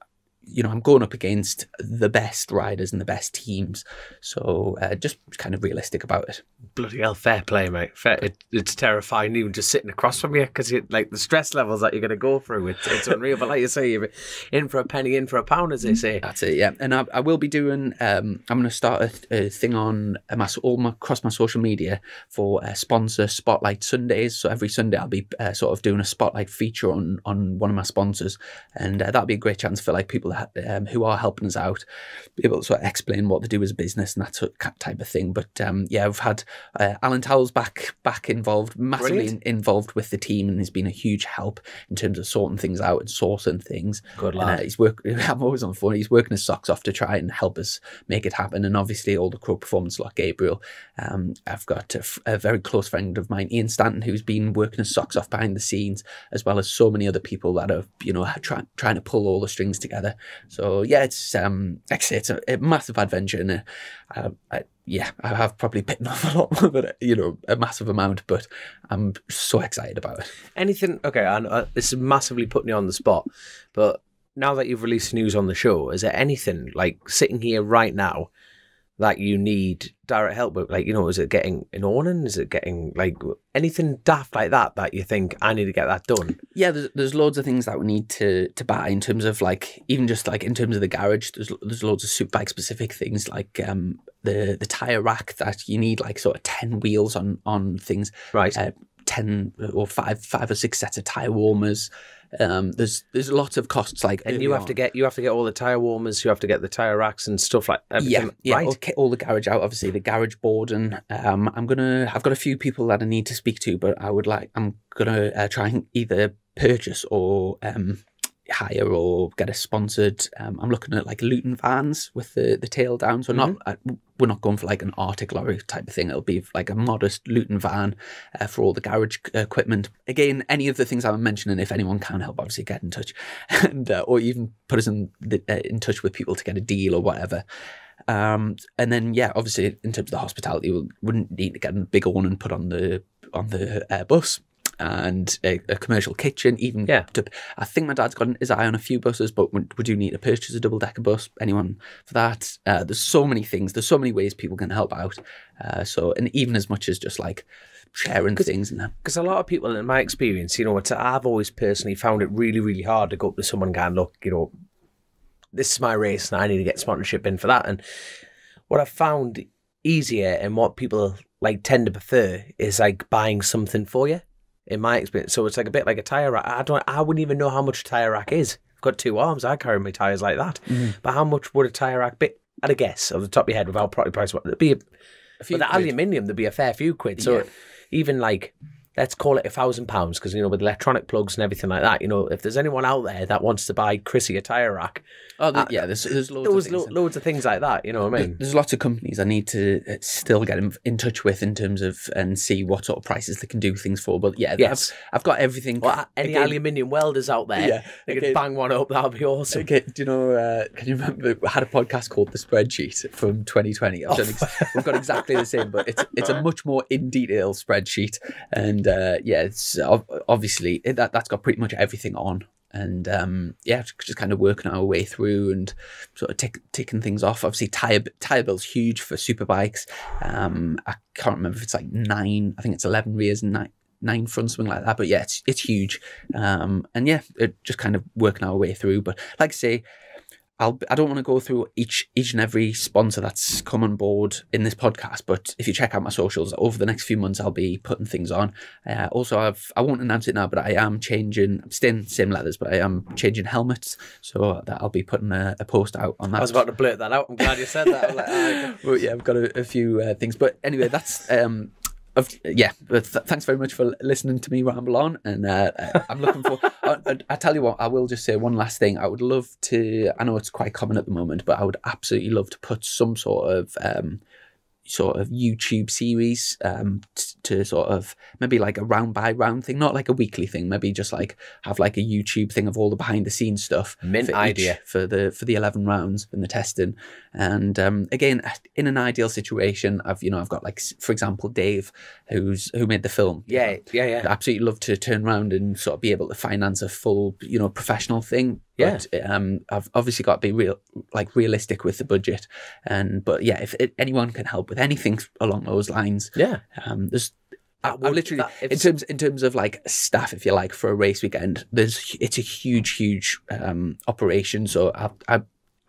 you know, I'm going up against the best riders and the best teams. So uh, just kind of realistic about it. Bloody hell, fair play, mate. Fair, it, it's terrifying even just sitting across from you because like the stress levels that you're going to go through. It's, it's unreal. but like you say, you're in for a penny, in for a pound, as they say. That's it, yeah. And I, I will be doing. Um, I'm going to start a, a thing on my all my across my social media for uh, sponsor spotlight Sundays. So every Sunday I'll be uh, sort of doing a spotlight feature on on one of my sponsors, and uh, that'll be a great chance for like people that, um, who are helping us out, be able to sort of explain what they do as a business and that sort of type of thing. But um, yeah, we've had uh, Alan Towell's back back involved, massively in, involved with the team, and he's been a huge help in terms of sorting things out and sourcing things. Good And, uh, he's work. I'm always on the phone. He's working his socks off to try and help us make it happen. And obviously, all the Crowe Performance like Gabriel. Um, I've got a very close friend of mine, Ian Stanton, who's been working his socks off behind the scenes, as well as so many other people that are, you know, try, trying to pull all the strings together. So yeah, it's um, like I say, it's a, a massive adventure, and uh, I, I, yeah, I have probably bitten off a lot more than you know a massive amount, but I'm so excited about it. Anything? Okay, and uh, this is massively putting you on the spot, but now that you've released news on the show, is there anything like sitting here right now that you need direct help with? Like, you know, is it getting an awning? Is it getting like anything daft like that that you think I need to get that done? yeah, there's, there's loads of things that we need to to buy in terms of like even just like in terms of the garage. There's there's loads of superbike specific things like um the the tire rack that you need like sort of ten wheels on on things, Right. uh, ten or five five or six sets of tire warmers. Um, there's there's lots of costs like and early you have to get you have to get all the tire warmers. You have to get the tire racks and stuff like everything. yeah, yeah, right. all, ki- all the garage out. Obviously, the garage board, and um, I'm gonna. I've got a few people that I need to speak to, but I would like. I'm gonna uh, try and either purchase or um, hire or get a sponsored. Um, I'm looking at like Luton vans with the the tail down. So not uh, we're not going for like an Arctic lorry type of thing. It'll be like a modest Luton van uh, for all the garage equipment. Again, any of the things I'm mentioning, if anyone can help, obviously get in touch, and uh, or even put us in the, uh, in touch with people to get a deal or whatever. Um, and then yeah, obviously in terms of the hospitality, we wouldn't need to get a big one and put on the on the uh, bus. And a, a commercial kitchen, even Yeah. to, I think my dad's got his eye on a few buses, but we, we do need to purchase a double decker bus. Anyone for that? Uh, there's so many things. There's so many ways people can help out. Uh, so, and even as much as just like sharing things and that. because a lot of people, in my experience, you know, it's, I've always personally found it really, really hard to go up to someone and go, look, you know, this is my race and I need to get sponsorship in for that. And what I've found easier and what people like tend to prefer is like buying something for you. In my experience, so it's like a bit like a tire rack. I don't, I wouldn't even know how much a tire rack is. I've got two arms. I carry my tires like that. Mm-hmm. But how much would a tire rack be? At a guess, off the top of your head, without probably price, what it'd be a A few but the aluminium, there'd be a fair few quid. So Yeah. even like, let's call it a thousand pounds because you know with electronic plugs and everything like that, you know, if there's anyone out there that wants to buy Chrissy a tire rack, Oh, the, yeah. There's there's loads there of things. lo- loads of things like that. You know what I mean? There's lots of companies I need to uh, still get in, in touch with in terms of and see what sort of prices they can do things for. But yeah, Yes. I've, I've got everything. Well, any Again- aluminium welders out there, Yeah, they okay. could bang one up. That'll be awesome. Okay, do you know? Uh, can you remember? We had a podcast called The Spreadsheet from 2020. I've done ex- we've got exactly the same, but it's it's a much more in detail spreadsheet, and uh, yeah, it's obviously that that's got pretty much everything on, and um, yeah, just kind of working our way through and sort of tick, ticking things off. Obviously, tire tire bill's huge for super bikes. Um, I can't remember if it's like nine. I think it's eleven rears and nine. nine front, something like that. But yeah, it's it's huge, um, and yeah, it just kind of working our way through. But like I say, I'll, I don't want to go through each each and every sponsor that's come on board in this podcast, but if you check out my socials over the next few months, I'll be putting things on. Uh, also, I've I won't announce it now, but I am changing. I'm staying same leathers, but I am changing helmets, so that I'll be putting a, a post out on that. I was about to blurt that out. I'm glad you said that. Like, oh, but yeah, I've got a, a few uh, things. But anyway, that's um, yeah, th- thanks very much for listening to me ramble on, and uh, I'm looking for. I, I, tell you what, I will just say one last thing. I would love to. I know it's quite common at the moment, but I would absolutely love to put some sort of um, sort of YouTube series um, t- to sort of maybe like a round by round thing, not like a weekly thing. Maybe just like have like a YouTube thing of all the behind the scenes stuff. Mint for idea for the for the eleven rounds and the testing. And um, again, in an ideal situation, I've you know I've got like for example Dave, who's who made the film. Yeah, yeah, yeah. I'd absolutely love to turn around and sort of be able to finance a full you know professional thing. Yeah. But um, I've obviously got to be real, like realistic with the budget. And but yeah, if it, anyone can help with anything along those lines, Yeah. um, there's I, would- literally that- in terms in terms of like staff, if you like, for a race weekend, there's it's a huge, huge um, operation. So I, I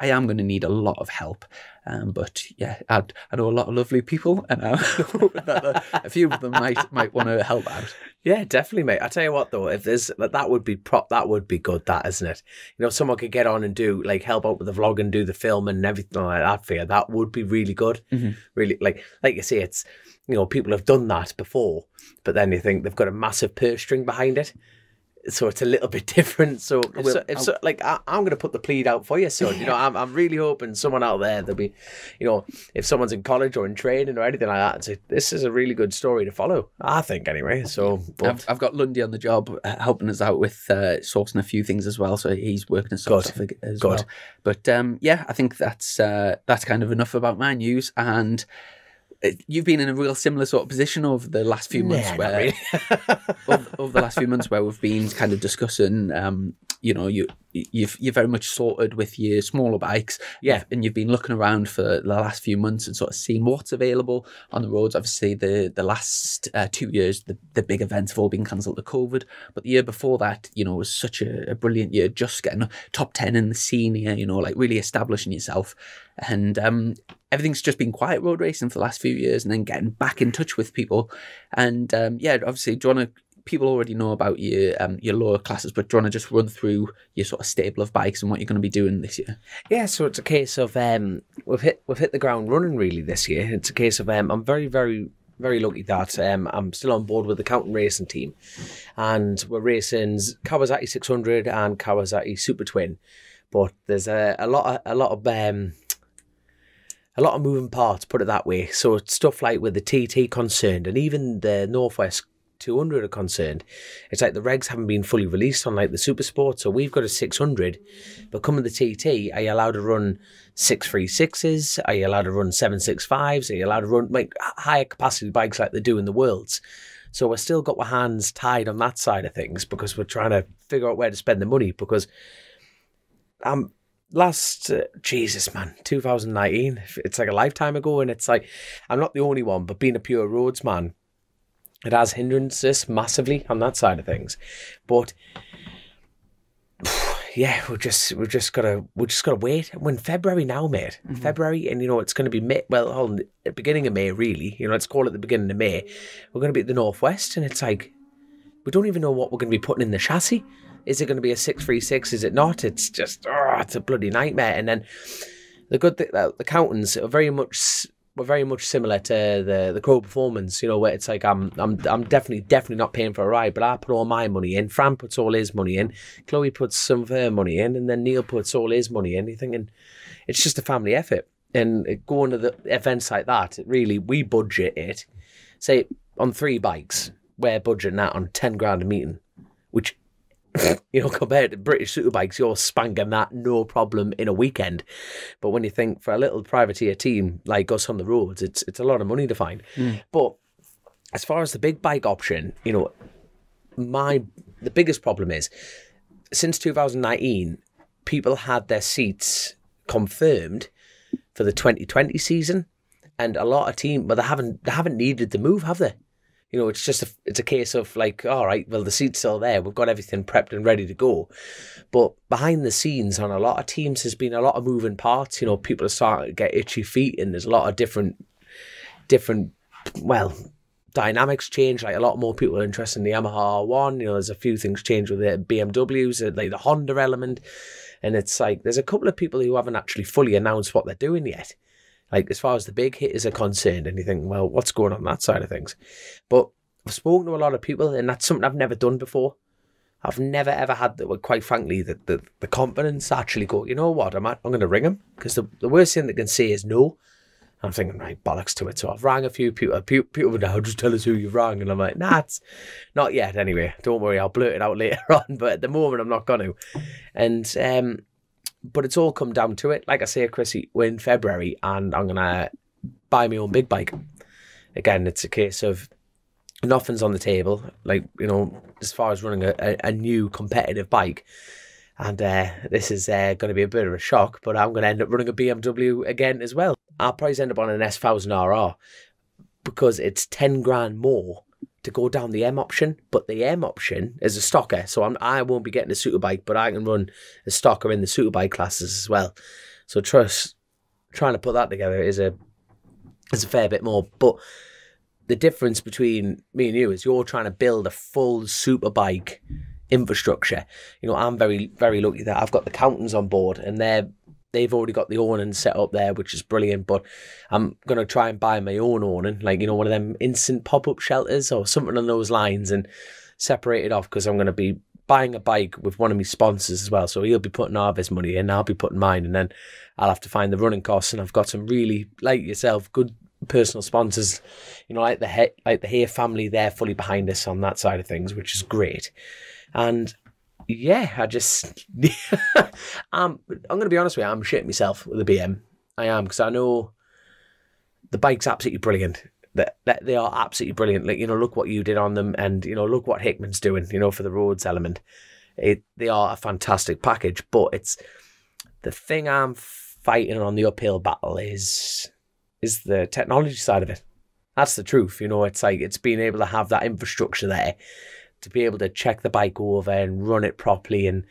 I am going to need a lot of help. Um, but yeah, I, I know a lot of lovely people, and I know that uh, a few of them might might want to help out. Yeah, definitely, mate. I tell you what, though, if there's that would be prop, that would be good. That isn't it? You know, someone could get on and do like help out with the vlog and do the film and everything like that for you. That would be really good. Mhm. Really, like like you say, it's you know people have done that before, but then you think they've got a massive purse string behind it. So it's a little bit different. So if, will- so, if so, like I, I'm going to put the plead out for you, son. You know, I'm, I'm really hoping someone out there there'll be, you know, if someone's in college or in training or anything like that, say this is a really good story to follow. I think anyway. So, but- I've, I've got Lundy on the job uh, helping us out with uh, sourcing a few things as well. So he's working Good. stuff as Good. well. But um, yeah, I think that's uh, that's kind of enough about my news. And you've been in a real similar sort of position over the last few months, Nah, where really. over, over the last few months where we've been kind of discussing. Um, you know, you you've you're very much sorted with your smaller bikes, Yeah. and you've been looking around for the last few months and sort of seeing what's available on the roads. Obviously, the the last uh, two years, the, the big events have all been cancelled to COVID. But the year before that, you know, was such a, a brilliant year, just getting top ten in the senior. You know, like really establishing yourself, and um, everything's just been quiet road racing for the last few years, and then getting back in touch with people. And um, yeah, obviously, do you want to? People already know about your um, your lower classes, but do you want to just run through your sort of stable of bikes and what you're going to be doing this year? Yeah, so it's a case of um, we've hit we've hit the ground running really this year. It's a case of um, I'm very very very lucky that um, I'm still on board with the Counting Racing team, and we're racing Kawasaki 600 and Kawasaki Super Twin, but there's a, a lot of, a lot of um, a lot of moving parts. Put it that way. So stuff like with the TT concerned, and even the Northwest 200 are concerned. It's like the regs haven't been fully released on like the Super Sport, so we've got a 600. But coming to TT, are you allowed to run 636s? Are you allowed to run 765s? Are you allowed to run like higher capacity bikes like they do in the Worlds? So we're still got our hands tied on that side of things because we're trying to figure out where to spend the money because um last uh, Jesus man 2019 it's like a lifetime ago and it's like I'm not the only one but being a pure roads man it has hindrances massively on that side of things but yeah, we're just we're just gotta we're just gotta wait. We're in February now, mate. Mm-hmm. February, and you know it's gonna be May. Well, hold on, the beginning of May, really. You know, let's call it the beginning of May. We're gonna be at the northwest, and it's like we don't even know what we're gonna be putting in the chassis. Is it gonna be a six three six? Is it not? It's just oh, it's a bloody nightmare. And then the good thing the uh, accountants are very much we're very much similar to the the Crowe Performance, you know, where it's like I'm I'm I'm definitely definitely not paying for a ride, but I put all my money in. Fran puts all his money in. Chloe puts some of her money in, and then Neil puts all his money in. You're thinking it's just a family effort, and going to the events like that, it really we budget it. Say on three bikes, we're budgeting that on ten grand a meeting, which you know, compared to British superbikes, you're spanking that no problem in a weekend. But when you think for a little privateer team like us on the roads, it's it's a lot of money to find. Mm. But as far as the big bike option, you know, my the biggest problem is since 2019, people had their seats confirmed for the 2020 season, and a lot of team, but they haven't they haven't needed the move, have they? You know, it's just a, it's a case of like, all right, well, the seat's still there. We've got everything prepped and ready to go. But behind the scenes on a lot of teams, there's been a lot of moving parts. You know, people are starting to get itchy feet, and there's a lot of different, different, well, dynamics change. Like a lot more people are interested in the Yamaha R1. You know, there's a few things change with the BMWs, uh, like the Honda element. And it's like there's a couple of people who haven't actually fully announced what they're doing yet. Like as far as the big hitters are concerned, and you think, well, what's going on that side of things? But I've spoken to a lot of people, and that's something I've never done before. I've never ever had, well, quite frankly, the, the, the confidence to actually go, you know what, I'm, I'm going to ring him because the, the worst thing they can say is no. I'm thinking, right, bollocks to it. So I've rang a few people. People, people now just tell us who you've rang. And I'm like, nah, it's not yet anyway. Don't worry, I'll blurt it out later on. But at the moment, I'm not going to. And, um, but it's all come down to it. Like I say, Chrissy, we're in February and I'm going to buy my own big bike. Again, it's a case of nothing's on the table. Like, you know, as far as running a, a, a new competitive bike. And uh, this is uh, going to be a bit of a shock, but I'm going to end up running a BMW again as well. I'll probably end up on an S1000 RR because it's 10 grand more to go down the M option, but the M option is a stocker, so I'm, I won't be getting a superbike, but I can run a stocker in the superbike classes as well. So trust trying to put that together is a is a fair bit more, but the difference between me and you is you're trying to build a full superbike infrastructure. You know, I'm very very lucky that I've got the Countons on board, and they're they've already got the awning set up there, which is brilliant. But I'm gonna try and buy my own awning, like you know, one of them instant pop up shelters or something on those lines, and separate it off because I'm gonna be buying a bike with one of my sponsors as well. So he'll be putting all of his money in, I'll be putting mine, and then I'll have to find the running costs. And I've got some really like yourself, good personal sponsors, you know, like the he- like the Hay family, they're fully behind us on that side of things, which is great. And yeah, I just, um, I'm, I'm going to be honest with you, I'm shitting myself with the BM. I am, because I know the bike's absolutely brilliant. That, that they are absolutely brilliant. Like, you know, look what you did on them and, you know, look what Hickman's doing, you know, for the roads element. It, they are a fantastic package, but it's the thing I'm fighting on the uphill battle is, is the technology side of it. That's the truth. You know, it's like, it's being able to have that infrastructure there to be able to check the bike over and run it properly and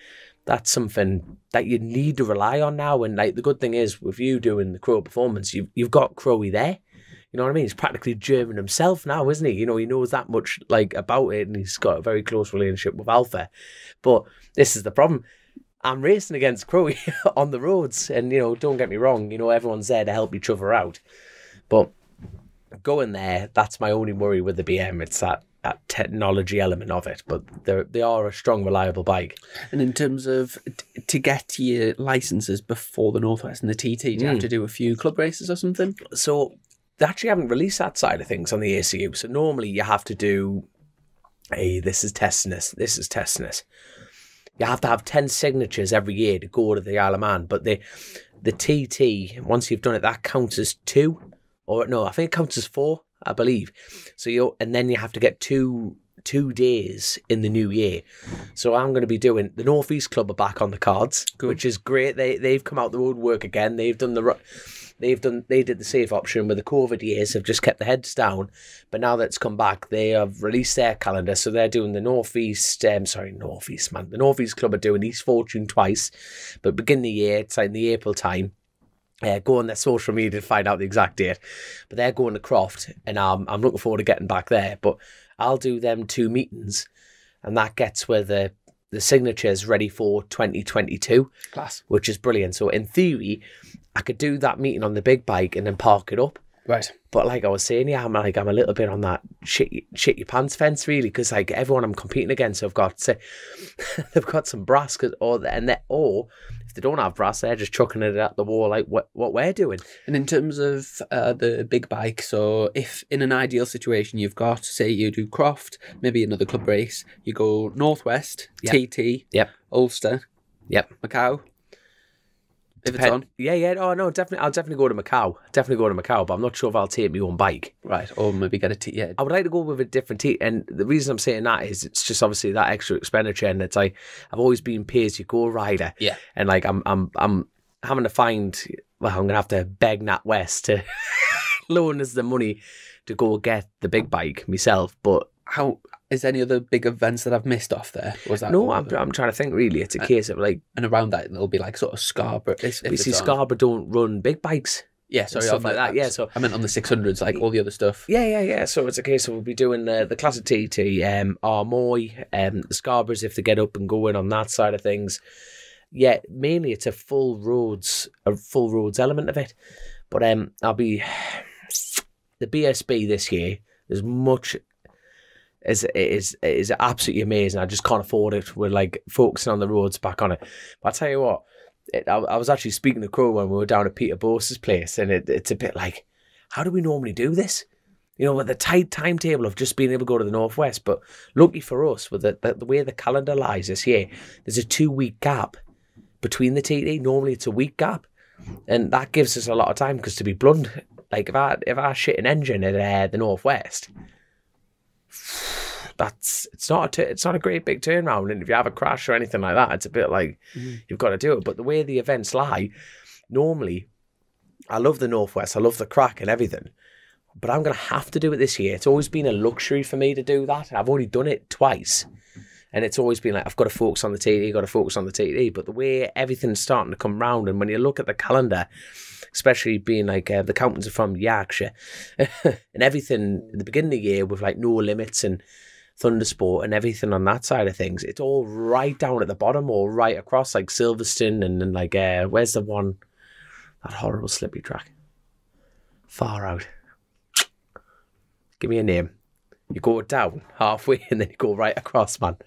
that's something that you need to rely on now. And like the good thing is with you doing the crowe performance you've, you've got crowy there. You know what i mean? He's practically german himself now isn't he? You know he knows that much like about it and he's got a very close relationship with alpha. But this is the problem. I'm racing against crowy on the roads and you know don't get me wrong you know everyone's there to help each other out. But going there that's my only worry with the bm it's that that technology element of it, but they they are a strong, reliable bike. And in terms of t- to get your licenses before the Northwest and the TT, do you have Mm. to do a few club races or something? So they actually haven't released that side of things on the ACU. So normally you have to do a this is testing this, this is testing this. You have to have ten signatures every year to go to the Isle of Man, but the the TT once you've done it, that counts as two, or no, I think it counts as four, I believe. So you and then you have to get two two days in the new year. So I'm going to be doing the Northeast Club are back on the cards, which is great. They they've come out the woodwork again. They've done the they've done they did the safe option with the COVID years have just kept the heads down. But now that's come back, they have released their calendar. So they're doing the Northeast um sorry, Northeast man. The Northeast Club are doing East Fortune twice. But begin the year, it's like in the April time. Uh, go on their social media to find out the exact date. But they're going to Croft, and um, I'm looking forward to getting back there. But I'll do them two meetings, and that gets where the the signatures ready for 2022, Class. which is brilliant. So in theory, I could do that meeting on the big bike and then park it up. Right. But like I was saying, yeah, I'm like I'm a little bit on that shit shit your pants fence really because like everyone I'm competing against, have got say they've got some brass 'cause- or and they or if they don't have brass, they're just chucking it at the wall like what what we're doing. And in terms of uh, the big bike, so if in an ideal situation you've got, say you do Croft, maybe another club race, you go Northwest, Yep. TT, Yep. Ulster, Yep. Macau. If it's on, Yeah, yeah. Oh no, definitely. I'll definitely go to Macau. Definitely go to Macau, but I'm not sure if I'll take my own bike. right, or maybe get a T. Yeah, I would like to go with a different team, and the reason I'm saying that is it's just obviously that extra expenditure, and it's like I've always been pay as you go rider, Yeah. and like I'm I'm I'm having to find. Well, I'm gonna have to beg Nat West to loan us the money to go get the big bike myself. But How is any other big events that I've missed off there? Was that no, I'm. I'm trying to think. Really, Uh, it's a case of like and around that it'll be like sort of Scarborough. If, if you see, Scarborough don't run big bikes. yeah, sorry, stuff like that, yeah, so- I meant on the six hundreds, like all the other stuff. Yeah, yeah, yeah. So it's a case of we'll be doing the the classic TT, um, Armoy, um, the Scarboroughs if they get up and going on that side of things. Yeah, mainly it's a full roads, a full roads element of it. But um, I'll be the BSB this year. There's much it is is absolutely amazing. I just can't afford it. We're like focusing on the roads back on it. But I tell you what, it, I, I was actually speaking to Crowe when we were down at Peter Bose's place, and it, it's a bit like, how do we normally do this? You know, with the tight timetable of just being able to go to the northwest. But lucky for us, with the, the, the way the calendar lies this year, there's a two week gap between the TT. Normally, it's a week gap, and that gives us a lot of time. Because to be blunt, like if I if I shit an engine at uh, the northwest, that's it's not a it's not a great big turnaround. And if you have a crash or anything like that, it's a bit like mm. you've got to do it. But the way the events lie, normally, I love the northwest. I love the crack and everything. But I'm gonna have to do it this year. It's always been a luxury for me to do that. I've only done it twice. And it's always been like, I've got to focus on the TT, got to focus on the TT. But the way everything's starting to come round, and when you look at the calendar, especially being like uh, the accountants are from Yorkshire, and everything at the beginning of the year with like no limits and Thundersport and everything on that side of things, it's all right down at the bottom or right across like Silverstone and, then like, uh, where's the one, that horrible slippy track? Far out. Give me a name. You go down halfway and then you go right across, man.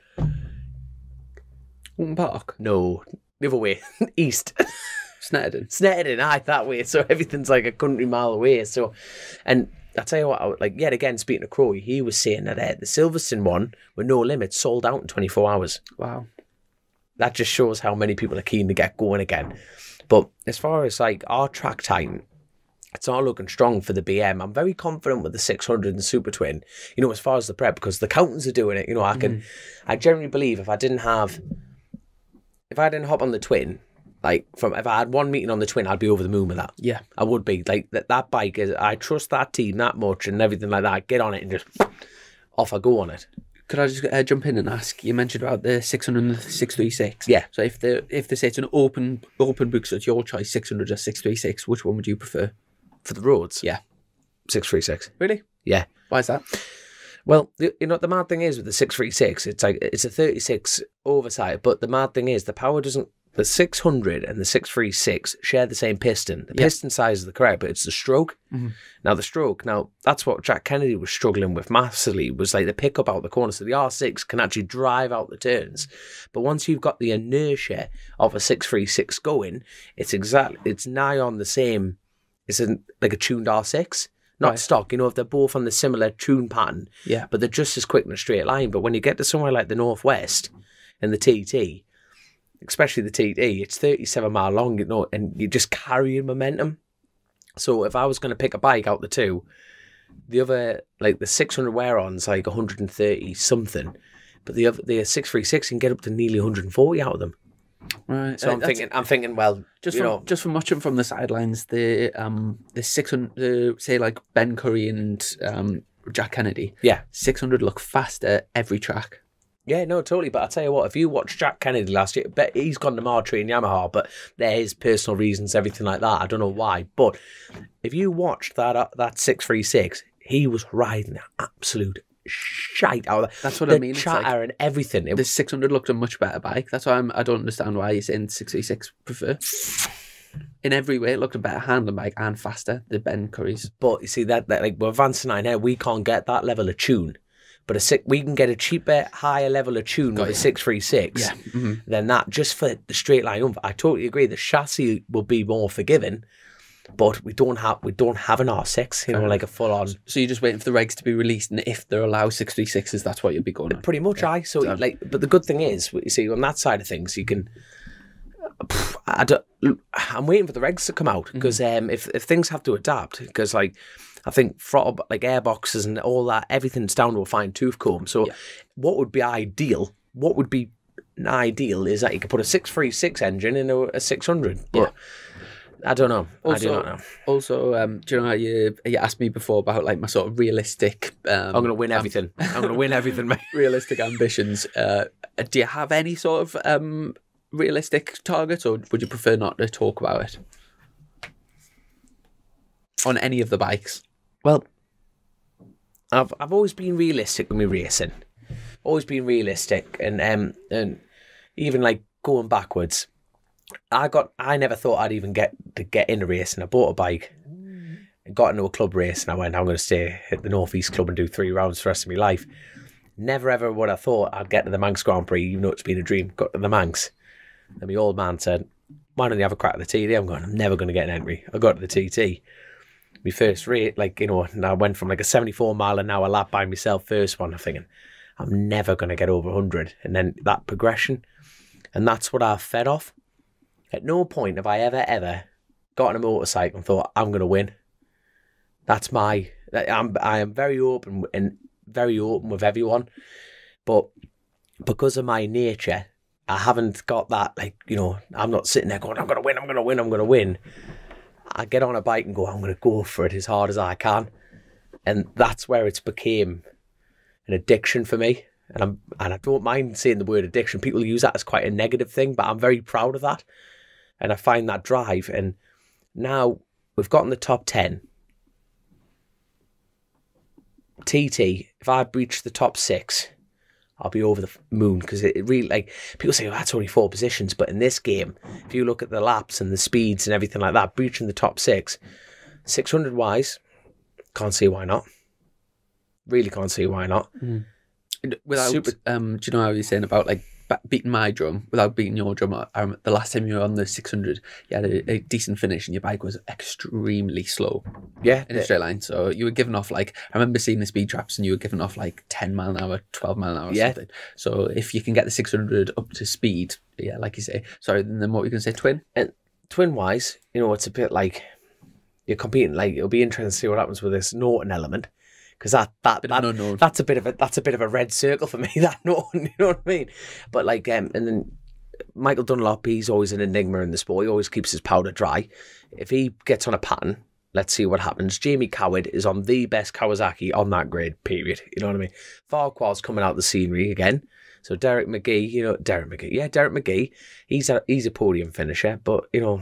Park, No, the other way, east. Snetterton. Snetterton, aye, that way. So everything's like a country mile away. So, and I tell you what, I, like yet again, speaking of Croy, he was saying that uh, the Silverstone one with no limits sold out in 24 hours. Wow. That just shows how many people are keen to get going again. But as far as like our track time, it's all looking strong for the BM. I'm very confident with the 600 and Super Twin. You know, as far as the prep, because the accountants are doing it. You know, I can, I generally believe if I didn't have, if I didn't hop on the Twin, like from if I had one meeting on the Twin, I'd be over the moon with that. Yeah. I would be like that. That bike is. I trust that team that much and everything like that. I get on it and just off I go on it. Could I just uh, jump in and ask? You mentioned about the 600 636. Yeah. So if the if they say it's an open open book, so it's your choice, 600 or 636, which one would you prefer? For the roads, Yeah. six three six. Really? Yeah. Why is that? Well, the, you know the mad thing is with the six three six, it's like it's a thirty six oversight, but the mad thing is the power doesn't. The six hundred and the six three six share the same piston. The Yeah. piston size is the correct, but it's the stroke. Mm-hmm. Now the stroke. Now that's what Jack Kennedy was struggling with massively. Was like the pickup out the corner. So the R six can actually drive out the turns, but once you've got the inertia of a six three six going, it's exactly it's nigh on the same. It's like a tuned R six. Not Right. stock, you know, if they're both on the similar tune pattern, Yeah. but they're just as quick in a straight line. But when you get to somewhere like the Northwest and the TT, especially the TT, it's 37 mile long, you know, and you're just carrying momentum. So if I was going to pick a bike out of the two, the other, like the 600 wear on's like 130 something, but the other, the 636 can get up to nearly 140 out of them. Right. So uh, I'm thinking, I'm thinking, well, just from know, just from watching from the sidelines, the um the 600, the, say like Ben Currie and um Jack Kennedy, yeah, 600 look faster every track. Yeah, no, totally. But I tell you what, if you watch Jack Kennedy last year, bet he's gone to Mar-Train Yamaha, but there is personal reasons, everything like that. I don't know why, but if you watched that uh, that six three six, he was riding absolute shite out of that. That's what the I mean. Chatter like- and everything. It The 600 looked a much better bike. That's why I'm, I don't understand why he's in 636 prefer. In every way, it looked a better handling bike and faster. The Ben Currie's. But you see that, that like with Vance Nine here, we can't get that level of tune. But a six, we can get a cheaper, higher level of tune with a six three six Yeah. mhm. than that. Just for the straight line. ump. I totally agree. The chassis will be more forgiving, but we don't have we don't have an R six. You know, like a full on. So you're just waiting for the regs to be released, and if they're allowed 636s, that's what you'll be going on. Pretty much, I so So- like. But the good thing is, you see, on that side of things, you can. I don't, I'm waiting for the regs to come out because um, if if things have to adapt, because like I think throttle like airboxes and all that, everything's down to a fine tooth comb. So, Yeah. what would be ideal? What would be ideal is that you could put a six three six engine in a, a six hundred, but. I don't know. I do Also- not know. Also, um, do you know how you you asked me before about like my sort of realistic? Um, I'm going to win everything. I'm going to win everything, mate. realistic ambitions. Uh, do you have any sort of um, realistic targets, or would you prefer not to talk about it on any of the bikes? Well, I've I've always been realistic with my racing. Always been realistic, and um, and even like going backwards. I got. I never thought I'd even get to get in a race, and I bought a bike. and got into a club race, and I went. I'm going to stay at the Northeast Club and do three rounds for the rest of my life. Never ever would I thought I'd get to the Manx Grand Prix, even though it's been a dream. Got to the Manx, and my old man said, "Why don't you have a crack at the TT?" I'm going. I'm never going to get an entry. I got to the TT my first rate, like, you know, and I went from like a 74 mile an hour lap by myself, first one, I'm thinking, I'm never going to get over 100. And then that progression, and that's what I've fed off. At no point have I ever, ever got on a motorcycle and thought, I'm going to win. That's my, I'm, I am very open and very open with everyone. But because of my nature, I haven't got that, like, you know, I'm not sitting there going, I'm going to win, I'm going to win, I'm going to win. I get on a bike and go, I'm going to go for it as hard as I can. And that's where it's became an addiction for me. And I'm and I don't mind saying the word addiction. People use that as quite a negative thing, but I'm very proud of that. And I find that drive. And now we've gotten the top 10. TT, if I breach the top six, I'll be over the moon because it, really like people say, oh, that's only four positions, but in this game, if you look at the laps and the speeds and everything like that, breaching the top six, 600 wise, can't see why not. Really can't see why not. And Without, Super- um, do you know how you're saying about like beating my drum without beating your drum? I, I, the last time you were on the 600, you had a, a decent finish and your bike was extremely slow Yeah, in a straight line. So you were giving off like, I remember seeing the speed traps and you were giving off like 10 mile an hour, 12 mile an hour or Yeah. something. So if you can get the 600 up to speed, yeah, like you say, sorry, then what were you going to say, twin? And twin wise, you know, it's a bit like you're competing. Like it'll be interesting to see what happens with this Norton element because that that, that that's a bit of a that's a bit of a red circle for me. That Norton, you know what I mean? But like, um, and then Michael Dunlop, he's always an enigma in the sport. He always keeps his powder dry. If he gets on a pattern, let's see what happens. Jamie Coward is on the best Kawasaki on that grade. Period. You know what I mean? Farquhar's coming out the scenery again. So Derek McGee, you know Derek McGee, yeah, Derek McGee, he's a he's a podium finisher, but you know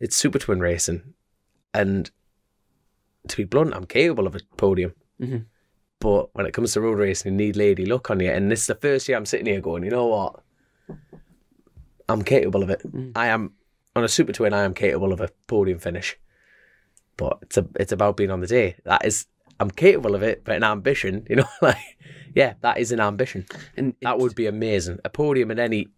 it's super twin racing, and to be blunt, I'm capable of a podium. Mhm. But when it comes to road racing, you need lady luck on you, and this is the first year I'm sitting here going, you know what? I'm capable of it. I am on a super twin. I am capable of a podium finish, but it's a it's about being on the day. That is, I'm capable of it, but an ambition, you know, like yeah, that is an ambition. And That would be amazing. A podium in any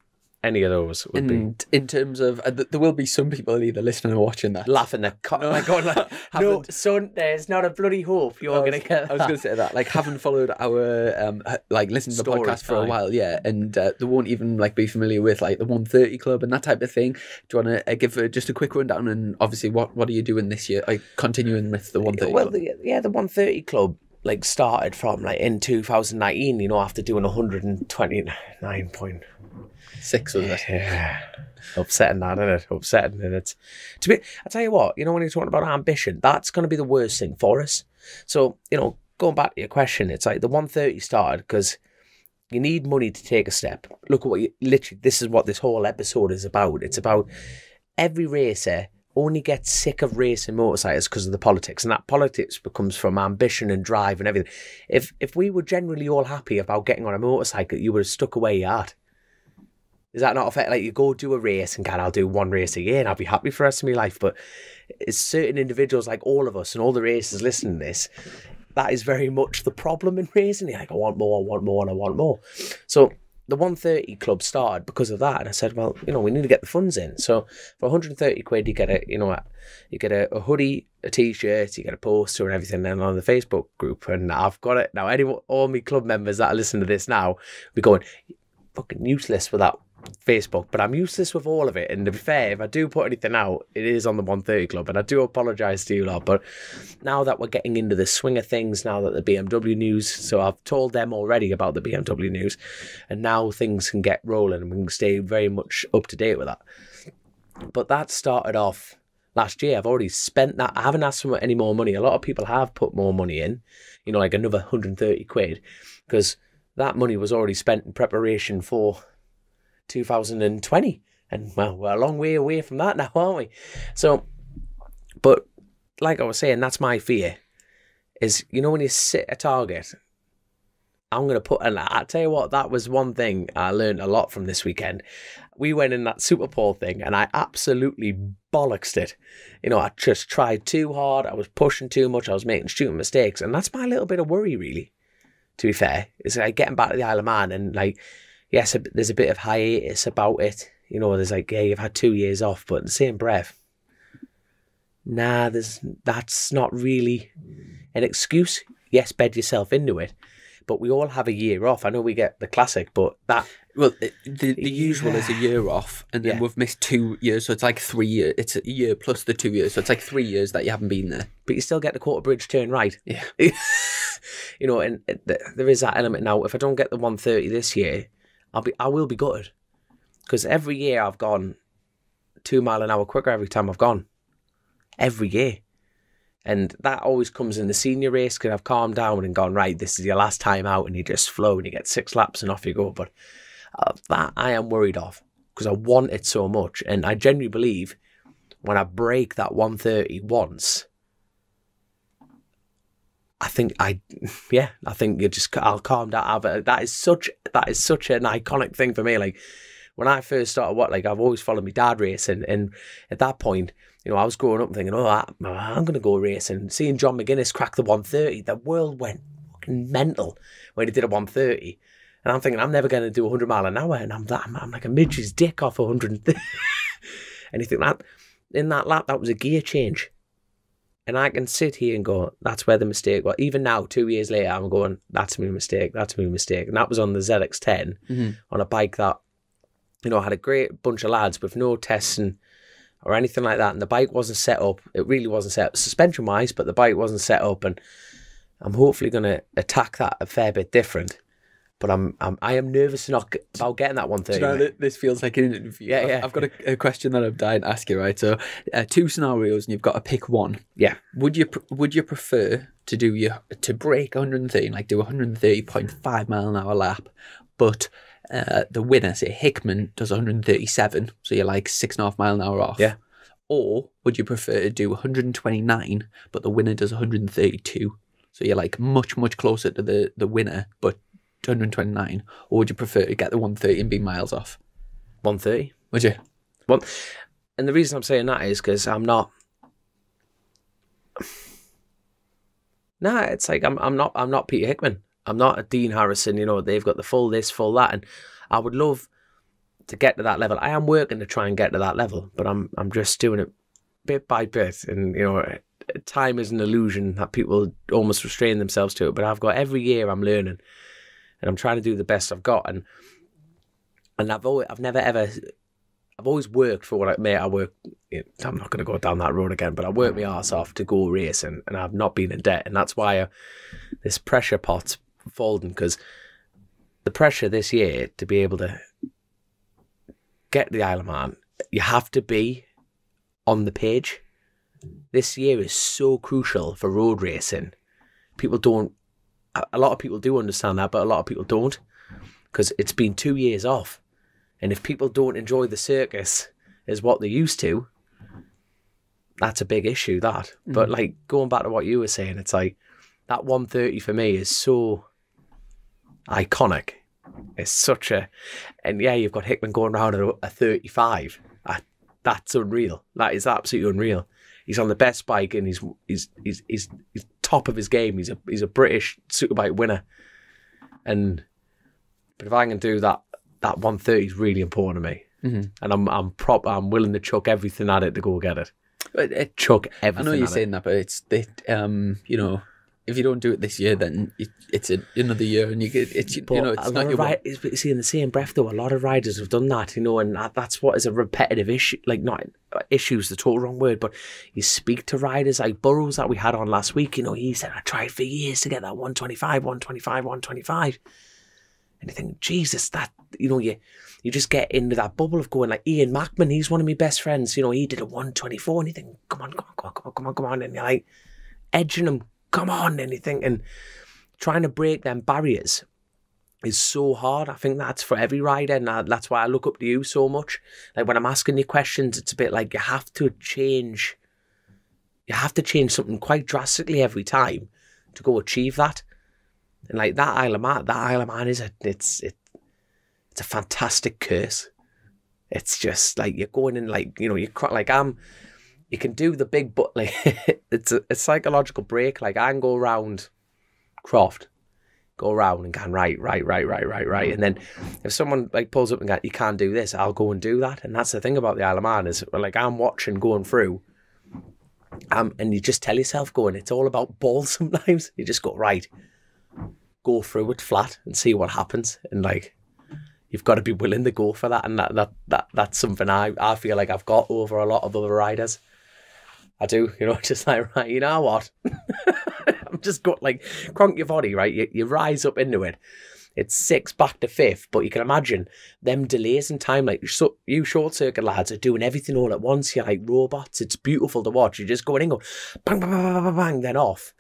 any of those would be And in terms of, uh, th- there will be some people either listening or watching that. laughing their co- No. my god like no Haven't- son there's not a bloody hope you're I was, gonna get I was going to say that, like, haven't followed our, um, like, listened to the Story podcast for a while, yeah, and uh, they won't even like be familiar with like the 130 Club and that type of thing. Do you want to uh, give uh, just a quick rundown? And obviously, what what are you doing this year? Like, continuing with the 130 well Club? the, yeah the 130 club like started from like in 2019 you know after doing 129 point Six of it. yeah. Upsetting that isn't it? Upsetting and it's to be I tell you what you know when you're talking about ambition that's going to be the worst thing for us. So you know going back to your question it's like the 130 started because you need money to take a step. Look at what you literally this is what this whole episode is about. It's about every racer only gets sick of racing motorcycles because of the politics and that politics becomes from ambition and drive and everything. If if we were generally all happy about getting on a motorcycle you would have stuck away your heart is that not fair? Like you go do a race and God, I'll do one race a year and I'll be happy for the rest of my life. But it's certain individuals like all of us and all the racers listening to this, that is very much the problem in racing. Like, I want more, I want more, and I want more. So the 130 club started because of that. And I said, well, you know, we need to get the funds in. So for 130 quid, you get a, you know, a, you get a, a hoodie, a t-shirt, you get a poster and everything then on the Facebook group. And I've got it now. Anyone, all my club members that are listening to this now, be going, fucking useless with that Facebook, but I'm useless with all of it. And to be fair, if I do put anything out, it is on the 130 Club, and I do apologise to you lot. But now that we're getting into the swing of things, now that the BMW news, so I've told them already about the BMW news, and now things can get rolling, and we can stay very much up to date with that. But that started off last year. I've already spent that. I haven't asked for any more money. A lot of people have put more money in, you know, like another 130 quid, because that money was already spent in preparation for 2020. And well, we're a long way away from that now, aren't we? So, but like I was saying, that's my fear is, you know, when you set a target, I'm going to put, and I tell you what, that was one thing I learned a lot from this weekend. We went in that Super Bowl thing and I absolutely bollocksed it. You know, I just tried too hard. I was pushing too much. I was making stupid mistakes. And that's my little bit of worry, really, to be fair. Is like getting back to the Isle of Man and like, yes, there's a bit of hiatus about it. You know, there's like, yeah, you've had two years off, but in the same breath, nah, there's that's not really an excuse. Yes, bed yourself into it, but we all have a year off. I know we get the classic, but that Well, the, the usual is a year off, and then Yeah. we've missed two years, so it's like three years. It's a year plus the two years, so it's like three years that you haven't been there. but you still get the quarter bridge turn right. Yeah. you know, and uh, there is that element now. If I don't get the 130 this year, I'll be I will be gutted because every year I've gone two mile an hour quicker every time I've gone. Every year. And that always comes in the senior race because I've calmed down and gone, right, this is your last time out, and you just flow and you get six laps and off you go. But uh, that I am worried of because I want it so much. And I genuinely believe when I break that 130 once, I think I, yeah, I think you just I'll calm down. But uh, that is such that is such an iconic thing for me. Like when I first started, what like I've always followed my dad racing, and at that point, you know, I was growing up thinking, oh, I, I'm going to go racing. Seeing John McGuinness crack the 130, the world went fucking mental when he did a 130. And I'm thinking, I'm never going to do 100 mile an hour. And I'm, I'm, I'm like a midge's dick off 130. and you think that in that lap, that was a gear change. And I can sit here and go, that's where the mistake was. Even now, two years later, I'm going, that's my mistake, that's my mistake. And that was on the ZX10 Mhm. on a bike that, you know, I had a great bunch of lads with no testing or anything like that. And the bike wasn't set up. It really wasn't set up suspension wise, but the bike wasn't set up. And I'm hopefully going to attack that a fair bit different. But I'm, I'm I am nervous not g- about getting that one thing. you know, this feels like an interview. Yeah, I've, yeah. I've got a, a question that I'm dying to ask you, right? So, uh, two scenarios, and you've got to pick one. yeah. Would you would you prefer to do your to break 130, like do 130.5 mile an hour lap, but uh, the winner, say Hickman, does 137, so you're like six and a half mile an hour off. Yeah. Or would you prefer to do 129, but the winner does 132, so you're like much much closer to the the winner, but 129? Or would you prefer to get the 130 and be miles off? 130. Would you? Well, and the reason I'm saying that is because I'm not. Nah, it's like I'm I'm not I'm not Peter Hickman. I'm not a Dean Harrison. You know they've got the full this, full that, and I would love to get to that level. I am working to try and get to that level, but I'm I'm just doing it bit by bit, and you know time is an illusion that people almost restrain themselves to it. But I've got every year I'm learning, and I'm trying to do the best I've got, and and I've always I've never ever I've always worked for what I mate. I work. I'm not going to go down that road again, but I worked my ass off to go racing, and I've not been in debt, and that's why I, this pressure pot's folding because the pressure this year to be able to get the Isle of Man, you have to be on the page. This year is so crucial for road racing. People don't. A lot of people do understand that, but a lot of people don't because it's been two years off. And if people don't enjoy the circus as what they used to, that's a big issue. That, mm. but like going back to what you were saying, it's like that 130 for me is so iconic. It's such a, and yeah, you've got Hickman going around at a, 35. I, that's unreal. That is absolutely unreal. He's on the best bike and he's he's he's he's, he's top of his game. He's a he's a British superbike winner, and but if I can do that, that 130 is really important to me. Mhm. And I'm I'm prop I'm willing to chuck everything at it to go get it. It, Chuck everything. I know you're at it. saying that, but it's that um, you know, if you don't do it this year, then it, it's a, another year, and you get it's you But know, it's not your ri- it's- but see, in the same breath, though, a lot of riders have done that, you know, and that, that's what is a repetitive issue. Like, not uh, issues, the total wrong word, but you speak to riders like Burrows that we had on last week, you know, he said, I tried for years to get that 125, 125, 125. and you think, Jesus, that you know, you you just get into that bubble of going like Ian Mackman, he's one of my best friends. You know, he did a 124 and you think, come on, come on, come on, come on, come on, come on. And you're like edging him, come on, think, and trying to break them barriers is so hard. I think that's for every rider, and that's why I look up to you so much. Like when I'm asking you questions, it's a bit like you have to change. You have to change something quite drastically every time to go achieve that. And like that Isle of Man, that Isle of Man is a it's it, it's a fantastic curse. It's just like you're going in like you know you like I'm. You can do the big but like it's a, a psychological break. Like I can go around Croft go around and go right, right, right, right, right, right. And then if someone like pulls up and goes, you can't do this, I'll go and do that. And that's the thing about the Isle of Man is like I'm watching going through, um, and you just tell yourself going, it's all about balls sometimes. You just go, right, go through it flat and see what happens. And like you've got to be willing to go for that. And that that, that that's something I, I feel like I've got over a lot of other riders. I do, you know, just like, right, you know what? I'm just got like Cronk-y-Voddy, right? You, you rise up into it. It's six back to fifth, but you can imagine them delays in time. Like so, you short circuit lads are doing everything all at once. You're like robots. It's beautiful to watch. You're just going in, go bang, bang, bang, bang, bang, then off.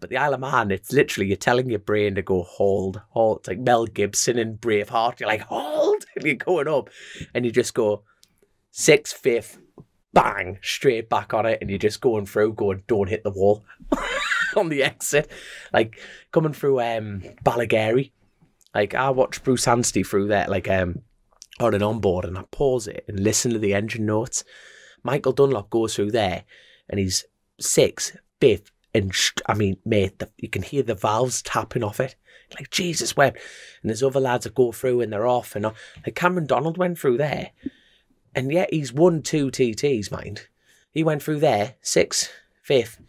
But the Isle of Man, it's literally you're telling your brain to go hold, hold. It's like Mel Gibson in Braveheart. You're like hold, and you're going up, and you just go six, fifth, bang, straight back on it, and you're just going through, going, don't hit the wall on the exit. Like coming through um. Like I watched Bruce Anstey through there, like um on an onboard, and I pause it and listen to the engine notes. Michael Dunlop goes through there, and he's six, fifth, and I mean, mate, the, you can hear the valves tapping off it. Like Jesus wept. And there's other lads that go through and they're off, and like Cameron Donald went through there, and yet he's won two TTs, mind. He went through there, six, fifth,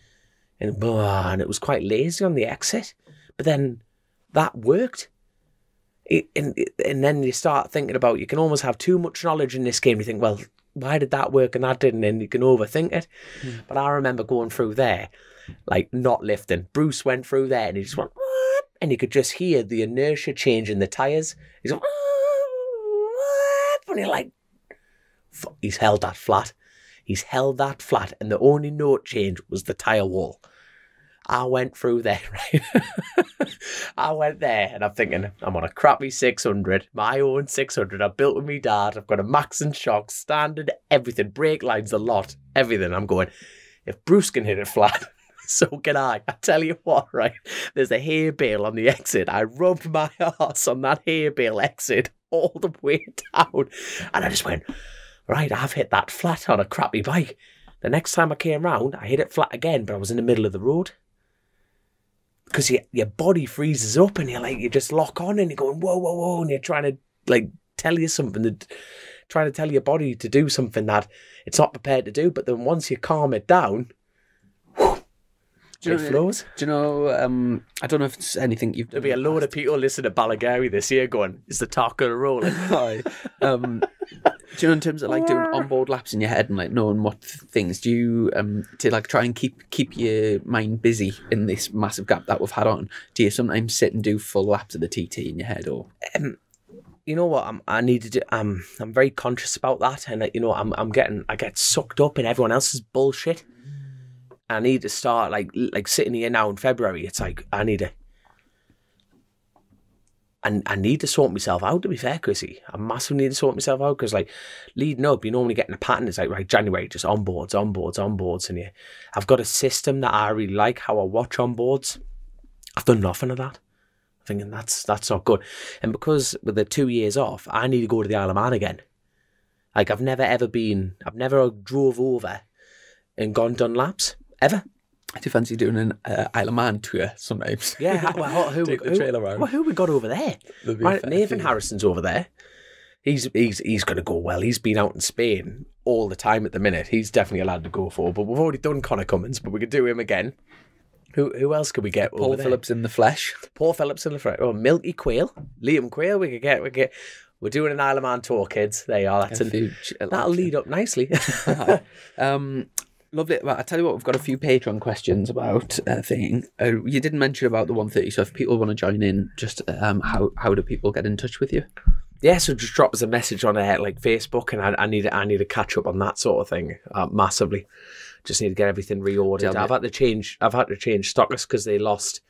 and, and it was quite lazy on the exit. But then that worked. It, and, and then you start thinking about you can almost have too much knowledge in this game. You think, well, why did that work and that didn't? And you can overthink it. Mm. But I remember going through there, like not lifting. Bruce went through there and he just went, and you could just hear the inertia change in the tires. He's like, and you're like, he's held that flat. He's held that flat, and the only note change was the tire wall. I went through there, right? I went there and I'm thinking, I'm on a crappy 600, my own 600. I built with me dad. I've got a Maxton shock, standard, everything, brake lines, a lot, everything. I'm going, if Bruce can hit it flat, so can I. I tell you what, right? There's a hay bale on the exit. I rubbed my ass on that hay bale exit all the way down. And I just went, right, I've hit that flat on a crappy bike. The next time I came round, I hit it flat again, but I was in the middle of the road. Because your, your body freezes up and you're like, you just lock on and you're going, whoa, whoa, whoa, and you're trying to like tell you something, that, trying to tell your body to do something that it's not prepared to do. But then once you calm it down, do you know, flows. Do you know? Um, I don't know if it's anything you've. There'll be a load of people listening to Ballagarey this year going, "Is the taco rolling?" Hi. Um, do you know in terms of like doing onboard laps in your head and like knowing what things do you um to like try and keep keep your mind busy in this massive gap that we've had on? Do you sometimes sit and do full laps of the TT in your head or? Um, you know what? I'm, I need to do. I'm I'm very conscious about that, and you know, I'm I'm getting I get sucked up in everyone else's bullshit. I need to start like like sitting here now in February. It's like I need to. And I need to sort myself out. To be fair, Chrissy, I massively need to sort myself out because, like, leading up, you normally get in a pattern. It's like right, January, just onboards, onboards, onboards, and yeah, I've got a system that I really like. How I watch onboards. I've done nothing of that. I'm thinking that's that's not good. And because with the two years off, I need to go to the Isle of Man again. Like I've never ever been. I've never drove over and gone done laps ever. I do fancy doing an uh, Isle of Man tour sometimes. Yeah, well, who, Take the trailer around. Well, who we got over there? Right, Nathan few. Harrison's over there. He's he's he's going to go well. He's been out in Spain all the time at the minute. He's definitely allowed to go for. But we've already done Conor Cummins, but we could do him again. Who who else could we get? Paul Phillips in the flesh. Paul Phillips in the flesh. Oh, Milky Quayle, Liam Quayle. We could get. We could get. We're doing an Isle of Man tour, kids. There you are. That's a, that'll lead up nicely. um, Lovely. Well, I tell you what, we've got a few Patreon questions about a uh, thing. Uh, you didn't mention about the 130, so if people want to join in, just um, how how do people get in touch with you? Yeah, so just drop us a message on uh, like Facebook, and I, I need I need to catch up on that sort of thing uh, massively. Just need to get everything reordered. I've had to change. I've had to change stockers because they lost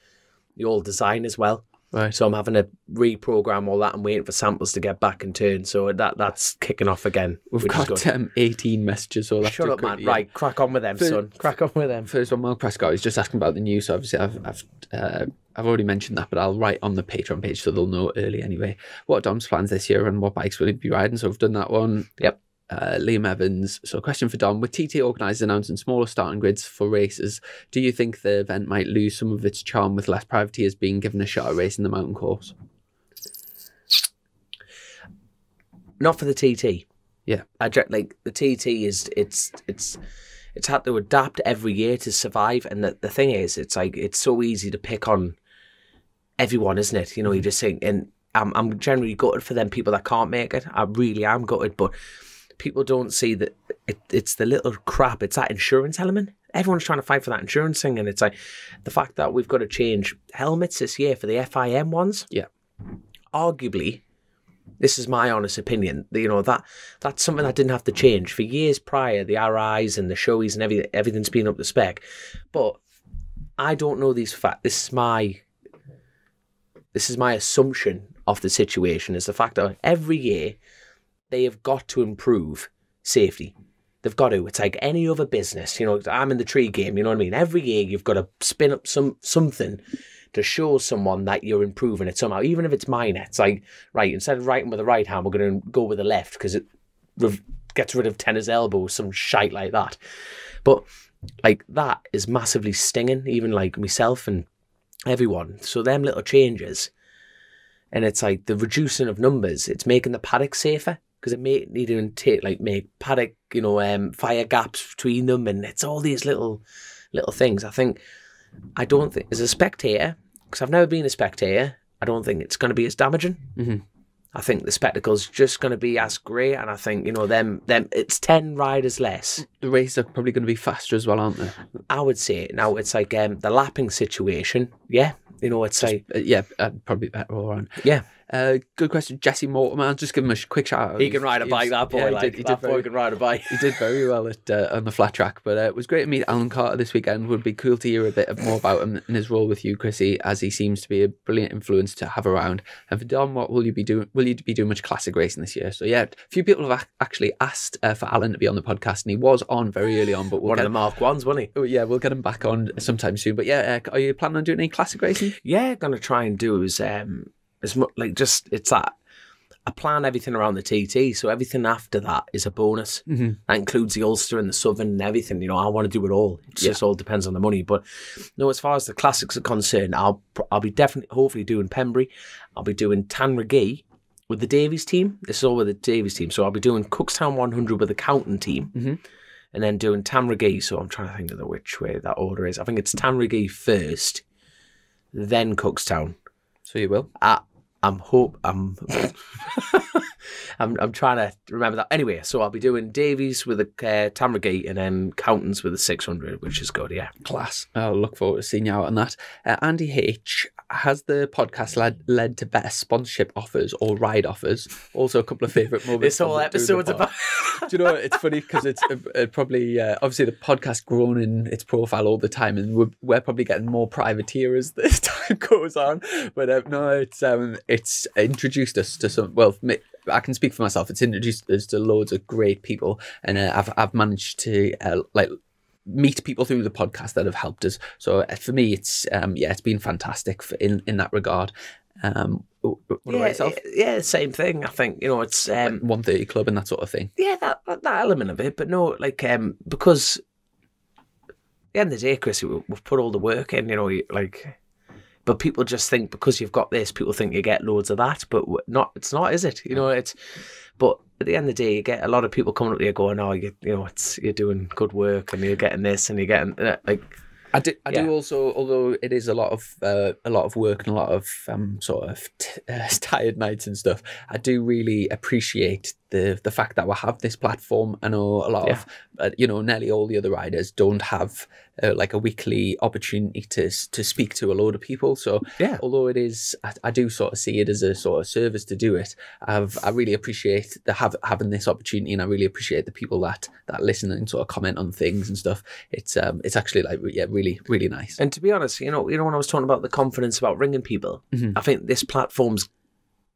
the old design as well. Right. So I'm having to reprogram all that and waiting for samples to get back in turn. So that that's kicking off again. We've got um, 18 messages. That's Shut up, man. quickly, Right, crack on with them, For- son. Crack on with them. First one, Mark Prescott is just asking about the news. So obviously, I've I've uh, I've already mentioned that, but I'll write on the Patreon page so they'll know early anyway. What are Dom's plans this year and what bikes will he be riding? So we've done that one. Yep. Uh, Liam Evans. So, a question for Dom: With TT organisers announcing smaller starting grids for races, do you think the event might lose some of its charm with less privateers being given a shot at racing the mountain course? Not for the TT. Yeah. I ju- like the TT is it's it's it's had to adapt every year to survive, and the the thing is, it's like it's so easy to pick on everyone, isn't it? You know, you just think, and I'm I'm generally gutted for them people that can't make it. I really am gutted, but people don't see that it, it's the little crap. It's that insurance element. Everyone's trying to fight for that insurance thing, and it's like the fact that we've got to change helmets this year for the FIM ones. Yeah. Arguably, this is my honest opinion. You know that that's something that didn't have to change for years prior. The Arais and the Shoeis and everything, everything's been up to spec. But I don't know these facts. This is my this is my assumption of the situation. Is the fact that every year they have got to improve safety. They've got to. It's like any other business. You know, I'm in the tree game. You know what I mean. Every year you've got to spin up some something to show someone that you're improving it somehow, even if it's minor. It's like right instead of writing with the right hand, we're going to go with the left because it gets rid of tennis elbow, some shite like that. But like that is massively stinging, even like myself and everyone. So them little changes, and it's like the reducing of numbers. It's making the paddock safer because it may need to take like make paddock, you know, um, fire gaps between them, and it's all these little little things. I think I don't think as a spectator, because I've never been a spectator, I don't think it's going to be as damaging. Mhm. I think the spectacle's just going to be as great, and I think you know them them it's ten riders less. The races are probably going to be faster as well, aren't they? I would say now it's like um, the lapping situation. Yeah, you know it's like Uh, yeah, uh, probably better all around. yeah. Uh, good question, Jesse Mortimer. I'll just give him a quick shout out. He can ride a bike. That boy, yeah, he like did, he that did boy very, can ride a bike. he did very well at uh, on the flat track. But uh, it was great to meet Alan Carter this weekend. Would be cool to hear a bit more about him and his role with you, Chrissy, as he seems to be a brilliant influence to have around. And for Don, what will you be doing? Will you be doing much classic racing this year? So yeah, a few people have ac- actually asked uh, for Alan to be on the podcast, and he was on very early on. But we'll One get of the Mark ones, wasn't he? Oh, yeah, we'll get him back on sometime soon. But yeah, uh, are you planning on doing any classic racing? Yeah, gonna try and do is um as much like just it's that I plan everything around the TT, so everything after that is a bonus. Mhm. That includes the Ulster and the Southern and everything. You know, I want to do it all. It Yeah. just all depends on the money. But no, as far as the classics are concerned, I'll I'll be definitely hopefully doing Pembrey. I'll be doing Tandragee with the Davies team. This is all with the Davies team. So I'll be doing Cookstown 100 with the Cowton team. Mhm. And then doing Tandragee. So I'm trying to think of the which way that order is. I think it's Tandragee first, then Cookstown. So you will. I, I'm hope I'm, I'm I'm trying to remember that. Anyway, so I'll be doing Davies with the uh, Tandragee and then Cowtons with the 600, which is good. Yeah. Class. I'll look forward to seeing you out on that. Uh, Andy H, has the podcast led, led to better sponsorship offers or ride offers? Also, a couple of favourite moments. This whole episode's about. Do you know what? It's funny because it's uh, uh, probably uh, obviously the podcast grown in its profile all the time, and we're, we're probably getting more privateer as this time goes on. But uh, no, it's um, it's introduced us to some. Well, I can speak for myself. It's introduced us to loads of great people, and uh, I've I've managed to uh, like meet people through the podcast that have helped us. So uh, for me, it's um, yeah, it's been fantastic for, in in that regard. Um, yeah, yeah, same thing. I think you know it's um, One thirty club and that sort of thing. yeah that, that element of it, but no, like um because the end of the day, Chris, we- we've put all the work in. You know, like. But people just think because you've got this, people think you get loads of that. But not, it's not, is it? You know, it's. But at the end of the day, you get a lot of people coming up to you going, "Oh, you, you know, it's you're doing good work, and you're getting this, and you're getting like." I do. I Yeah. do also, although it is a lot of uh, a lot of work and a lot of um, sort of t- uh, tired nights and stuff. I do really appreciate the the fact that we have this platform. I know a lot of uh, you know nearly all the other riders don't have uh, like a weekly opportunity to to speak to a load of people. So Yeah. although it is, I, I do sort of see it as a sort of service to do it. I've I really appreciate the have having this opportunity, and I really appreciate the people that that listen and sort of comment on things and stuff. It's um it's actually like yeah really really nice. And to be honest, you know, you know when I was talking about the confidence about ringing people, Mm-hmm. I think this platform's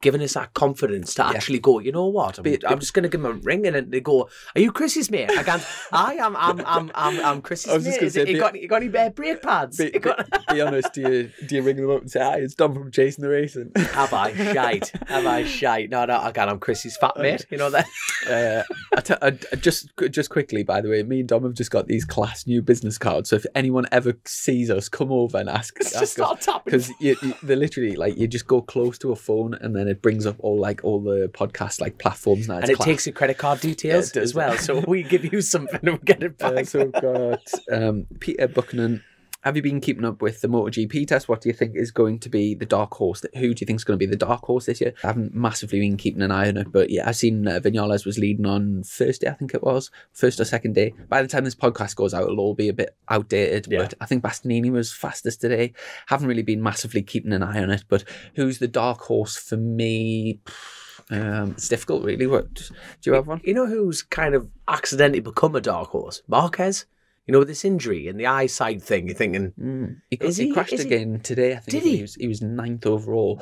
giving us that confidence to actually go. You know what? I'm, But- I'm just going to give them a ring, and they go, "Are you Chris's mate?" I can't. I am. I'm. I'm. I'm. I'm Chris's I just mate. gonna it- say, you be- got. You got any uh, brake pads? Be, be, got- be honest, do you do you ring them up and say, "Hi, it's Dom from Chasin the Racin"? Have I shite? Have I shite? No, no. Again, I'm Chris's fat mate. You know that. uh, I t- I, I just just quickly, by the way, me and Dom have just got these class new business cards. So if anyone ever sees us, come over and ask. It's just not tapping. because you, you, they're literally like you just go close to a phone and then it brings up all like all the podcast like platforms now. And it class. takes your credit card details Yeah, as well. So we give you something and we get it back. Uh, so we've got um, Peter Buchanan. Have you been keeping up with the MotoGP test? What do you think is going to be the dark horse? Who do you think is going to be the dark horse this year? I haven't massively been keeping an eye on it, but yeah, I've seen uh, Vinales was leading on first day, I think it was, first or second day. By the time this podcast goes out, it'll all be a bit outdated, Yeah. but I think Bastianini was fastest today. Haven't really been massively keeping an eye on it, but who's the dark horse for me? Um, it's difficult, really. What do you have one? You know who's kind of accidentally become a dark horse? Marquez. You know, with this injury and the eyesight thing, you're thinking, Mm. He, Is he, he- crashed is he- again today. I think Did he? he? was he was ninth overall,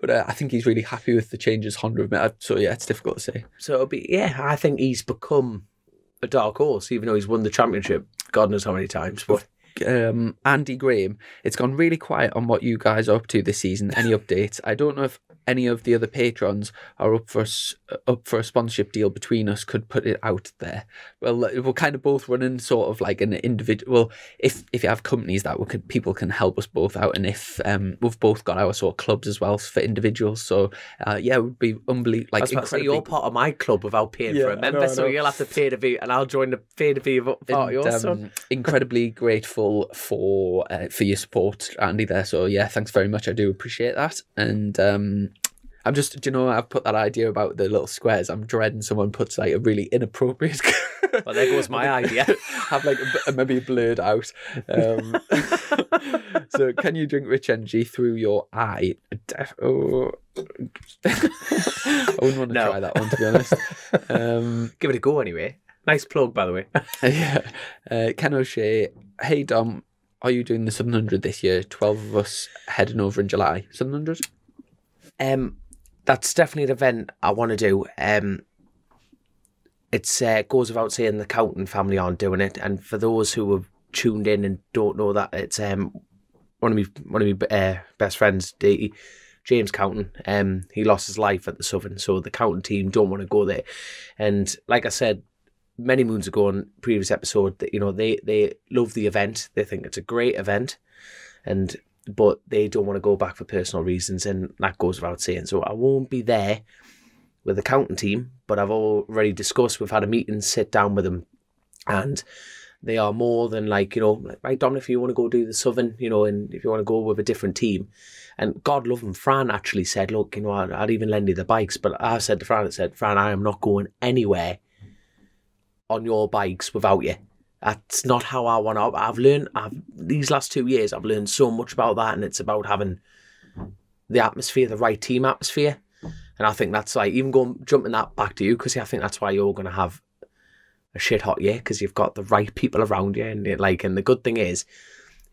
but uh, I think he's really happy with the changes Honda have made. So yeah, it's difficult to say. so it'll be, yeah, I think he's become a dark horse, even though he's won the championship God knows how many times. But Um, Andy Graham, it's gone really quiet on what you guys are up to this season. Any updates? I don't know if any of the other patrons are up for s- up for a sponsorship deal between us. Could put it out there. Well, we're kind of both running sort of like an individual. Well if if you have companies that we could, people can help us both out, and if um, we've both got our sort of clubs as well for individuals. So uh, yeah, it would be unbelievable. Like incredibly you're part of my club without paying Yeah, for a member, so you'll have to pay to be, and I'll join the pay to be part of and, yours. um, incredibly grateful for uh, for your support, Andy. There, so yeah, thanks very much. I do appreciate that, and um, I'm just, do you know, I've put that idea about the little squares. I'm dreading someone puts like a really inappropriate. Well, there goes my idea. Have like a, maybe blurred out. Um, so, can you drink rich energy through your eye? Def- oh. I wouldn't want to No. try that one to be honest. Um, Give it a go anyway. Nice plug, by the way. yeah. Uh, Ken O'Shea, hey Dom, are you doing the 700 this year? 12 of us heading over in July. 700? Um, that's definitely an event I want to do. Um, it's uh, goes without saying the Cowton family aren't doing it, and for those who have tuned in and don't know that, it's um one of me one of my uh, best friends, D- James Cowton. Um, he lost his life at the Southern, so the Cowton team don't want to go there. And like I said many moons ago in previous episode, that you know they they love the event, they think it's a great event, and but they don't want to go back for personal reasons, and that goes without saying. So I won't be there with the Cowton team, but I've already discussed. We've had a meeting, sit down with them, and they are more than like you know, like, right, Dominic, if you want to go do the Southern, you know, and if you want to go with a different team, and God love him, Fran actually said, look, you know, I'd, I'd even lend you the bikes, but I said to Fran, I said, Fran, I am not going anywhere on your bikes without you. That's not how I want to. I've learned. I've these last two years. I've learned so much about that, and it's about having the atmosphere, the right team atmosphere. And I think that's like even going jumping that back to you because I think that's why you're going to have a shit hot year because you've got the right people around you, and it, like, and the good thing is,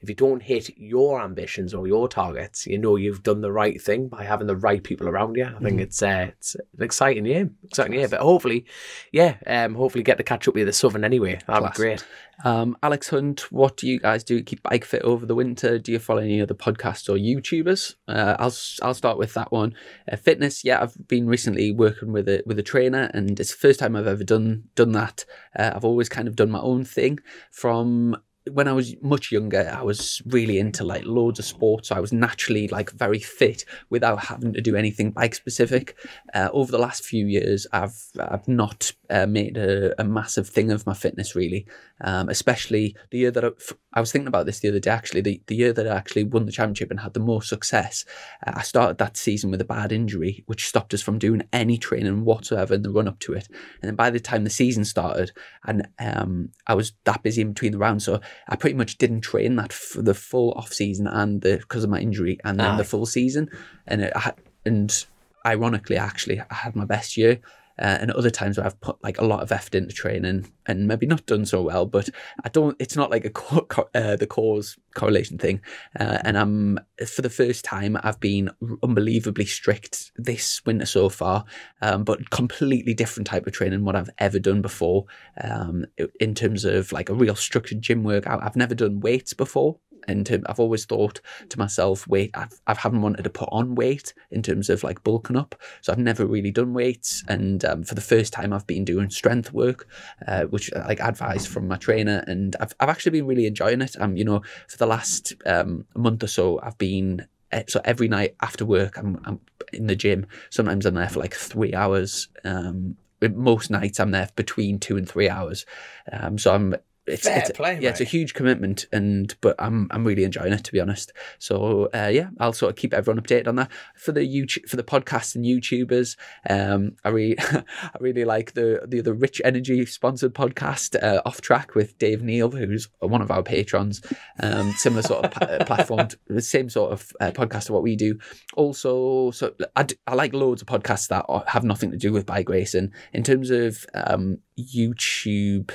if you don't hit your ambitions or your targets, you know you've done the right thing by having the right people around you. I think it's uh, it's an exciting year, exciting year. But hopefully, yeah, um, hopefully get to catch up with the Southern anyway. That'd Class. be great. Um, Alex Hunt, what do you guys do to keep bike fit over the winter? Do you follow any other podcasts or YouTubers? Uh, I'll I'll start with that one. Uh, fitness, yeah, I've been recently working with a with a trainer, and it's the first time I've ever done done that. Uh, I've always kind of done my own thing from when I was much younger, I was really into like loads of sports. So I was naturally like very fit without having to do anything bike specific. Uh, over the last few years, I've I've not uh, made a, a massive thing of my fitness, really. Um, especially the year that I was thinking about this the other day, actually, the, the year that I actually won the championship and had the most success. Uh, I started that season with a bad injury, which stopped us from doing any training whatsoever in the run up to it. And then by the time the season started, and um, I was that busy in between the rounds, so I pretty much didn't train that for the full off season and the because of my injury, and then Aye. the full season. And it, I, and ironically, actually, I had my best year. Uh, and other times where I've put like a lot of effort into training and maybe not done so well, but I don't. It's not like a co- co- uh, the cause correlation thing. Uh, and I'm for the first time I've been unbelievably strict this winter so far, um, but completely different type of training what I've ever done before. Um, in terms of like a real structured gym workout, I've never done weights before. In I've always thought to myself, wait, I've, I haven't wanted to put on weight in terms of like bulking up, so I've never really done weights. And um, for the first time, I've been doing strength work, uh, which like advice from my trainer, and I've I've actually been really enjoying it. Um, you know, for the last um month or so, I've been eh, so every night after work, I'm I'm in the gym. Sometimes I'm there for like three hours. Um, most nights I'm there between two and three hours. Um, so I'm. It's, Fair it's play, yeah, it's a huge commitment, and but I'm I'm really enjoying it to be honest. So uh, yeah, I'll sort of keep everyone updated on that for the YouTube for the podcasts and YouTubers. Um, I really I really like the the other Rich Energy sponsored podcast, uh, Off Track with Dave Neal, who's one of our patrons. Um, similar sort of pa- platform, the same sort of uh, podcast to what we do. Also, so I, d- I like loads of podcasts that are- have nothing to do with bike racing. In terms of um, YouTube.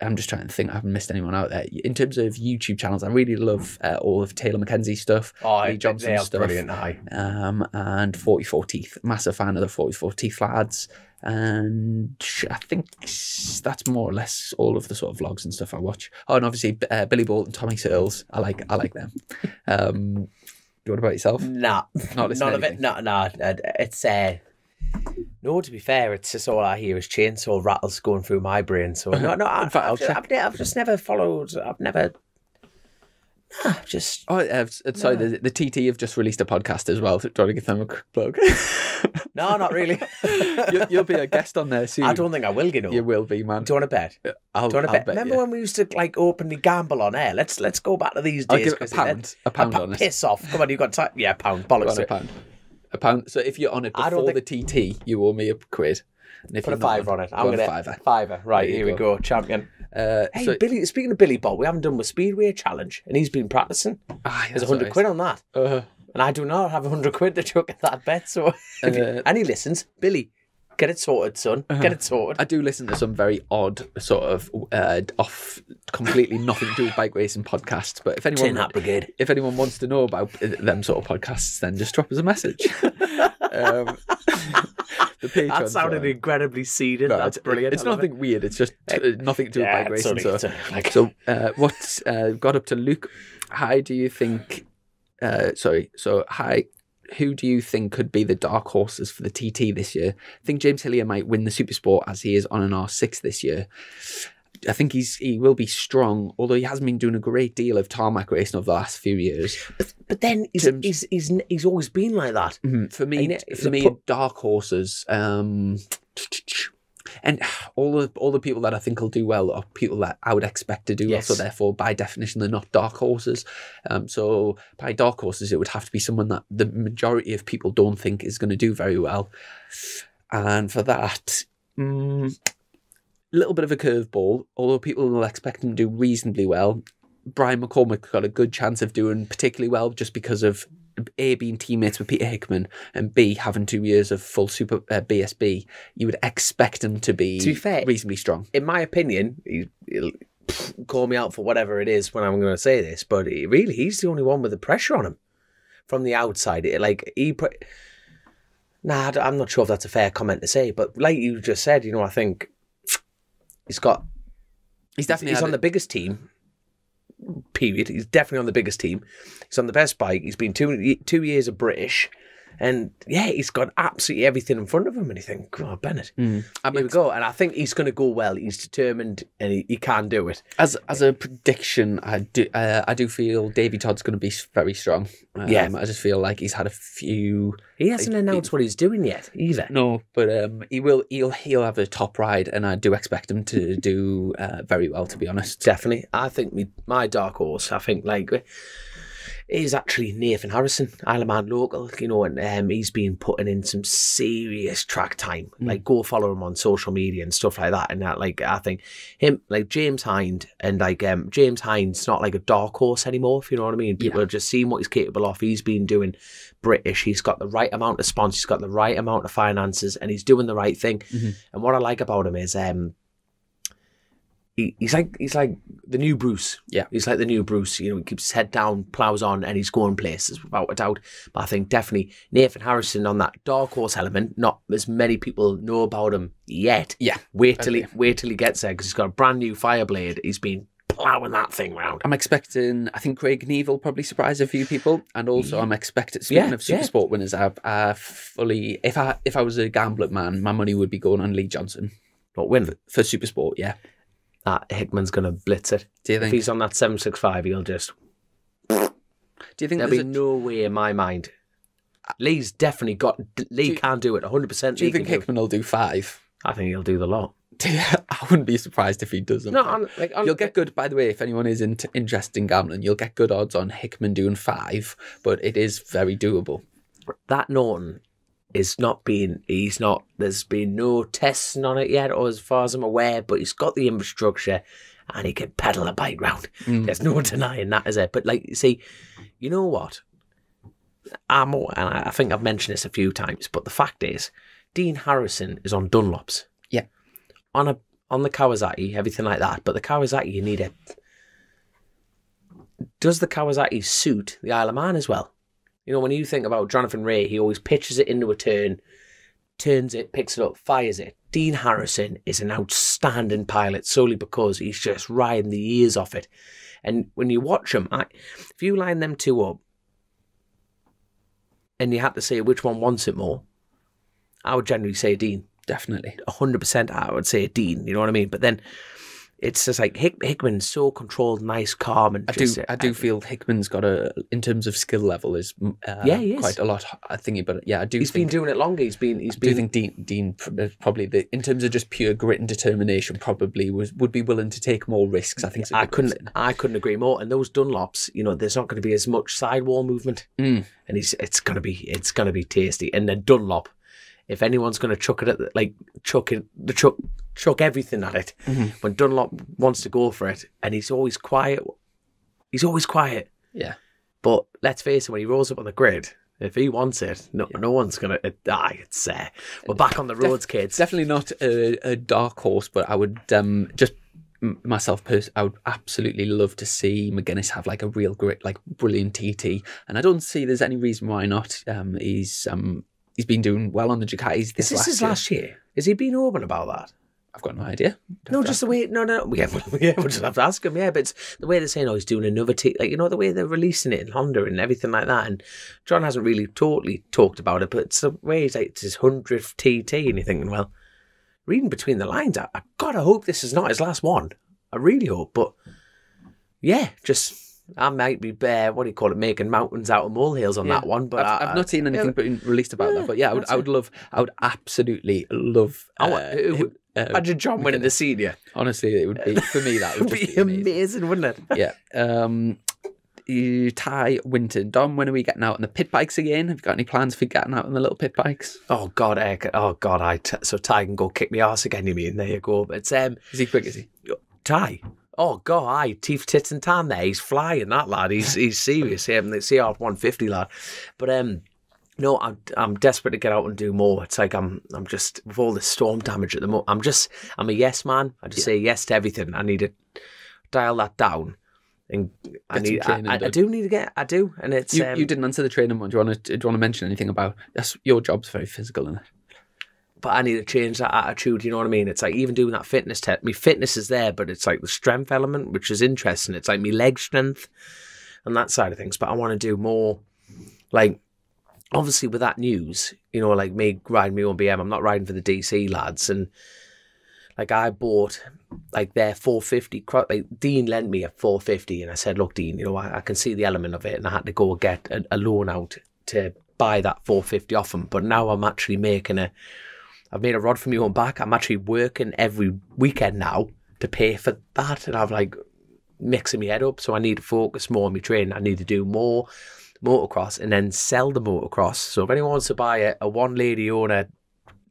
I'm just trying to think. I haven't missed anyone out there. In terms of YouTube channels, I really love uh, all of Taylor Mackenzie stuff. Oh, Lee Johnson stuff. brilliant. Aye. Um, and 44 Teeth. Massive fan of the 44 Teeth lads. And I think that's more or less all of the sort of vlogs and stuff I watch. Oh, and obviously uh, Billy Bolton, Tommy Searles. I like I like them. Um, what about yourself? Nah, Not listening none to of it. No, no. uh, It's uh, no. To be fair, it's just all I hear is chainsaw rattles going through my brain. So no, no. I've, fact, I'll I've, just, check. I've, I've just never followed. I've never. Nah, just. Oh, uh, s- uh, sorry, the, the TT have just released a podcast as well. Do you want to give them a quick plug? No, not really. you'll, you'll be a guest on there soon. I don't think I will. You know. You will be, man. Do you want to bet? Do I'll, you want to I'll bet? Remember you. when we used to like openly gamble on air? Let's let's go back to these I'll days. give it a pound. A pound on it. Piss off! Come on, you've got time? Yeah, pound. Bollocks. a pound. A pound. So if you're on it before the TT, you owe me a quid. And if Put a fiver on it. I'm on gonna fiver. fiver. Right here we go. champion. Uh, Hey, so, Billy. Speaking of Billy Bolt, we haven't done with Speedway Challenge, and he's been practicing. ah, There's a hundred quid on that, Uh, and I do not have a hundred quid to chuck at that bet. So, Uh, and he listens, Billy, get it sorted, son. Get it sorted. I do listen to some very odd sort of uh, off, completely nothing to do with bike racing podcasts. But if anyone, Brigade. if anyone wants to know about uh, them sort of podcasts, then just drop us a message. um. That sounded incredibly seeded. No, That's it's, brilliant. It's nothing weird. It's just uh, nothing to do with Yeah, bike racing. So, like- so uh, what's uh, got up to Luke? How do you think? Uh, sorry. So, hi. Who do you think could be the dark horses for the TT this year? I think James Hillier might win the Super Sport as he is on an R6 this year. I think he's he will be strong, although he hasn't been doing a great deal of tarmac racing over the last few years. But, but then he's, Tim's- he's he's he's always been like that. Mhm. For me? It's for me, pu- dark horses. Um, and all the all the people that I think will do well are people that I would expect to do Yes. well. So therefore, by definition, they're not dark horses. Um, so by dark horses, it would have to be someone that the majority of people don't think is going to do very well. And for that, mm, a little bit of a curveball. Although people will expect him to do reasonably well, Brian McCormack got a good chance of doing particularly well just because of A being teammates with Peter Hickman and B having two years of full super uh, BSB. You would expect him to be, To be fair- reasonably strong. In my opinion, he, call me out for whatever it is when I'm going to say this, but he, really, he's the only one with the pressure on him from the outside. It, like he, put, nah, I'm not sure if that's a fair comment to say, but like you just said, you know, I think he's got He's definitely he's on a- the biggest team. Period. He's definitely on the biggest team. He's on the best bike. He's been two two years of British. And yeah, he's got absolutely everything in front of him. And you think, oh, Bennett, I'm here we go. And I think he's going to go well. He's determined and he, he can do it. As as a prediction, I do uh, I do feel Davey Todd's going to be very strong. Um, Yeah. I just feel like he's had a few. He hasn't announced what he's doing yet either. No, but um, he will. He'll he'll have a top ride, and I do expect him to do uh, very well. To be honest, Definitely. I think me, my dark horse, I think, like, is actually Nathan Harrison, Isle of Man local, you know, and um, he's been putting in some serious track time. Like, go follow him on social media and stuff like that. And that, like, I think him, like James Hind, and like um, James Hind's not like a dark horse anymore, if you know what I mean. People Yeah. are just seeing what he's capable of. He's been doing British. He's got the right amount of sponsors. He's got the right amount of finances, and he's doing the right thing. And what I like about him is, um, he, he's like he's like the new Bruce. Yeah. he's like the new Bruce. You know, he keeps his head down, plows on, and he's going places without a doubt. But I think definitely Nathan Harrison on that dark horse element. Not as many people know about him yet. Yeah, wait till he wait till he gets there because he's got a brand new Fireblade. He's been plowing that thing round. I'm expecting. I think Craig Neave will probably surprise a few people, and also I'm expecting. Speaking Yeah, of Super yeah. Sport winners, I, I fully. If I if I was a gambler man, my money would be going on Lee Johnson Not win. for Super Sport. Yeah, That Hickman's gonna blitz it. do you think? If he's on that seven six five, he'll just. Do you think There'll there's be a, no way in my mind. Lee's definitely got. Lee you- can do it. One hundred percent. Do you think Hickman will do five? I think he'll do the lot. I wouldn't be surprised if he doesn't. No, on, like on, You'll get good, by the way, if anyone is interested in gambling, you'll get good odds on Hickman doing five, but it is very doable. that Norton is not being. He's not. There's been no testing on it yet, or as far as I'm aware. But he's got the infrastructure, and he can pedal a bike round. Mm. There's no denying that, is it? But like, you see, you know what? I'm, and I I think I've mentioned this a few times, but the fact is, Dean Harrison is on Dunlops. Yeah. On a on the Kawasaki, everything like that. But the Kawasaki, you need it. Does the Kawasaki suit the Isle of Man as well? You know, when you think about Jonathan Rea, he always pitches it into a turn, turns it, picks it up, fires it. Dean Harrison is an outstanding pilot solely because he's just riding the ears off it. And when you watch him, I, if you line them two up and you had to say which one wants it more, I would generally say Dean. Definitely. 100% I would say Dean, you know what I mean? But then it's just like Hick, Hickman's so controlled, nice, calm, and I do. I do feel Hickman's got a, in terms of skill level, is uh, Yeah, he is. quite a lot. I think, but yeah, I do. He's been doing it longer. He's been, he's I do been, think Dean, Dean uh, probably the in terms of just pure grit and determination, probably was would be willing to take more risks. I think. I couldn't, person. I couldn't agree more. And those Dunlops, you know, there's not going to be as much sidewall movement, Mm. and he's, it's going to be, it's going to be tasty. And then Dunlop, if anyone's going to chuck it at, the, like chuck it, the chuck, chuck everything at it. Mm-hmm. When Dunlop wants to go for it, and he's always quiet, he's always quiet. Yeah. But let's face it, when he rolls up on the grid, if he wants it, no, no one's gonna. It, ah, it's uh, we're back on the roads, It's kids. definitely not a, a dark horse, but I would um, just myself pers- I would absolutely love to see McGuinness have like a real great, like brilliant TT, and I don't see there's any reason why not. Um, he's um, he's been doing well on the Ducatis Is this, this last his year. last year? Is he been open about that? I've got no idea. No, just the way. No, no. Yeah, well, yeah, we'll just have to ask him. Yeah, but it's the way they're saying, oh, he's doing another T. Like you know, the way they're releasing it in Honda and everything like that. And John hasn't really totally talked about it, but it's the way he's like it's his hundredth TT, and you're thinking, well, reading between the lines, I, I gotta hope this is not his last one. I really hope, but yeah, just. I might be uh, what do you call it, making mountains out of molehills on Yeah. that one, but I've, I, I've not seen anything yeah. being released about Yeah, that. But yeah, I would, I would love, I would absolutely love. Uh, would- uh, Imagine John winning the senior. honestly, it would be for me. That would be be amazing. amazing, wouldn't it? yeah. Um, Ty Winton, Dom, when are we getting out on the pit bikes again? Have you got any plans for getting out on the little pit bikes? Oh God, eh, oh God, I t- so Ty can go kick me ass again. You mean? There you go. But um Is he quick? Is he? Ty. Oh God, aye, teeth, tits, and tan. There, he's flying. That lad, he's he's serious. Um, the CR one fifty lad. But um, no, I'm I'm desperate to get out and do more. It's like I'm I'm just with all the storm damage at the moment. I'm just I'm a yes man. I just say yes to everything. I need to dial that down. And I Get need, I, I, I do need to get, I do, and it's You, um, you didn't answer the training one. Do you want to? Do you want to mention anything about? That's your job's very physical, isn't it? But I need to change that attitude. You know what I mean? It's like even doing that fitness test. My fitness is there, but it's like the strength element, which is interesting. It's like my leg strength and that side of things. But I want to do more. Like obviously with that news, you know, like me riding my own BM, I'm not riding for the DC lads, and like I bought like their 450. Like Dean lent me a 450, and I said, "Look, Dean, you know, I, I can see the element of it," and I had to go get a, a loan out to buy that 450 off him. But now I'm actually making a. I've made a rod from my own back. I'm actually working every weekend now to pay for that, and I've like mixing my head up. So I need to focus more on my training. I need to do more motocross and then sell the motocross. So if anyone wants to buy a, a one lady owner,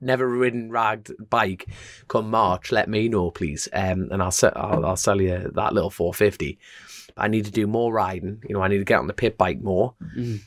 never ridden ragged bike come March, let me know, please. Um, and I'll, se- I'll I'll sell you that little 450. But I need to do more riding. You know, I need to get on the pit bike more. Mm.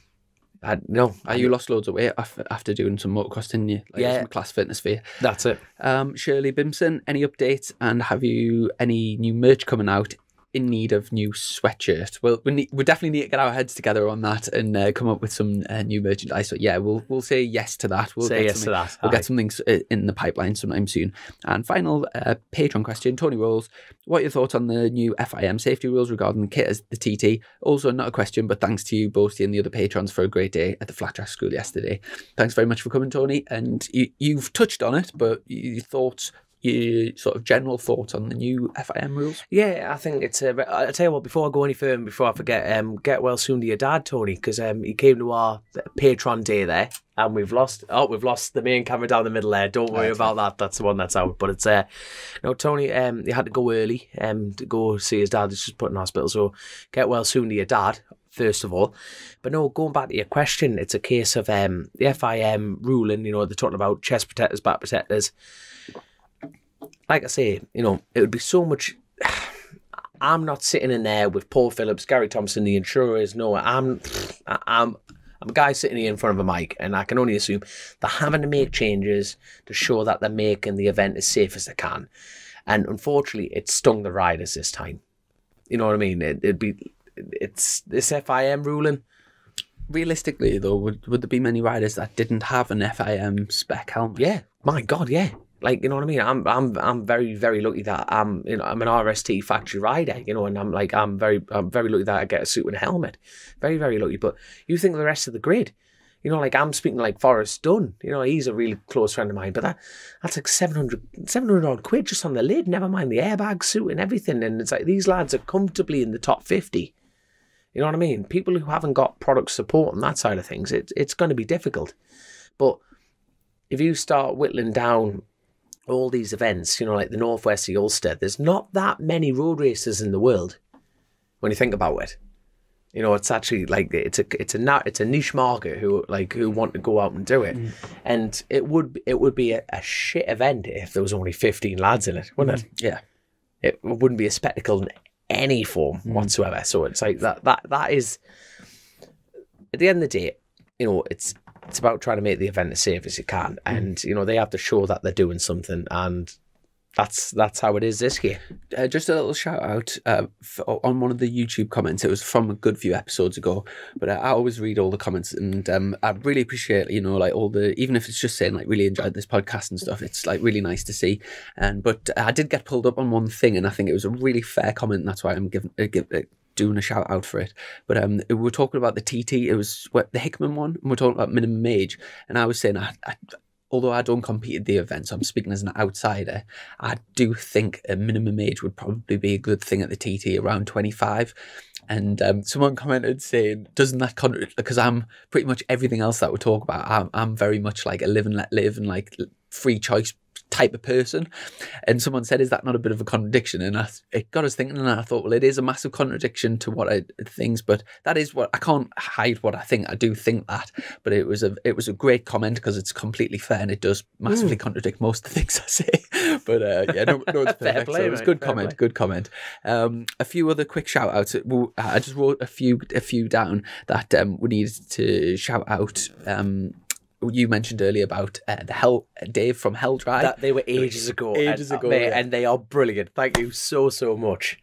I, no, Uh, you lost loads of weight after, after doing some motocross, didn't you? Like Yeah. class fitness for you. that's it. Um, Shirley Bimson, any updates? And have you any new merch coming out in need of new sweatshirt? Well, we, need, we definitely need to get our heads together on that and uh, come up with some uh, new merchandise. So yeah, we'll we'll say yes to that. We'll Say get yes to that. We'll Aye. get something uh, in the pipeline sometime soon. And final uh, Patreon question, Tony Rolls. What are your thoughts on the new FIM safety rules regarding the kit as the TT? Also, not a question, but thanks to you, Boasty, and the other patrons for a great day at the Flat Track School yesterday. Thanks very much for coming, Tony. And you, you've touched on it, but your thoughts, your sort of general thoughts on the new FIM rules? Yeah, I think it's. Uh, I'll tell you what. Before I go any further, before I forget, um, get well soon to your dad, Tony, because um, he came to our Patreon day there, and we've lost. Oh, we've lost the main camera down the middle there. Don't worry Right. about that. That's the one that's out. But it's uh, no, Tony. Um, he had to go early. Um, to go see his dad. He's just put in hospital. So get well soon to your dad. First of all, but no, going back to your question, it's a case of um the FIM ruling. You know, they're talking about chest protectors, back protectors like I say, you know, it would be so much. I'm not sitting in there with Paul Phillips, Gary Thompson, the insurers. No, I'm, I'm, I'm a guy sitting here in front of a mic, and I can only assume they're having to make changes to show that they're making the event as safe as they can. And unfortunately, it stung the riders this time. You know what I mean? It, it'd be, it's this FIM ruling. Realistically, though, would, would there be many riders that didn't have an FIM spec helmet? Yeah, my God, yeah. Like you know what I mean. I'm I'm I'm very very lucky that I'm you know I'm an RST factory rider. You know, and I'm like I'm very I'm very lucky that I get a suit and a helmet. Very very lucky. But you think of the rest of the grid. You know, like I'm speaking like Forrest Dunn. You know, he's a really close friend of mine. But that that's like 700, 700 odd quid just on the lid. Never mind the airbag suit and everything. And it's like these lads are comfortably in the top fifty. You know what I mean? People who haven't got product support on that side of things, it, it's going to be difficult. But if you start whittling down all these events, you know, like the Northwest, of Ulster, there's not that many road races in the world when you think about it. You know, it's actually like it's a it's a it's a niche market who like who want to go out and do it, mm. and it would it would be a, a shit event if there was only fifteen lads in it, wouldn't it? Mm. Yeah. It wouldn't be a spectacle in any form mm. whatsoever. So it's like that that that is at the end of the day, you know, it's it's about trying to make the event as safe as you can, and you know they have to show that they're doing something, and that's that's how it is this year. Uh, just a little shout out uh, f- on one of the YouTube comments. It was from a good few episodes ago, but I, I always read all the comments, and um, I really appreciate you know like all the even if it's just saying like really enjoyed this podcast and stuff. It's like really nice to see. And but I did get pulled up on one thing, and I think it was a really fair comment. And that's why I'm giving uh, give, uh, doing a shout out for it. But um, we were talking about the TT. It was what, the Hickman one. And we're talking about minimum age, and I was saying I. I Although I don't compete at the event, so I'm speaking as an outsider. I do think a minimum age would probably be a good thing at the TT around 25. And um, someone commented saying, "Doesn't that contradict?" Because I'm pretty much everything else that we talk about. I'm, I'm very much like a live and let live and like free choice type of person. And someone said, "Is that not a bit of a contradiction?" And I, it got us thinking, and I thought, well, it is a massive contradiction to what I things, but that is what I can't hide what I think. I do think that, but it was a it was a great comment because it's completely fair and it does massively contradict most of the things I say. but uh, yeah, no, no, it's Fair perfect. play, so it was mate, good comment. play. Good comment. Um, a few other quick shout outs. I just wrote a few a few down that um, we needed to shout out. Um, you mentioned earlier about uh, the Hell Dave from Hell Drive. That they were ages ago, Ages and, ago, mate, yeah. and they are brilliant. Thank you so so much.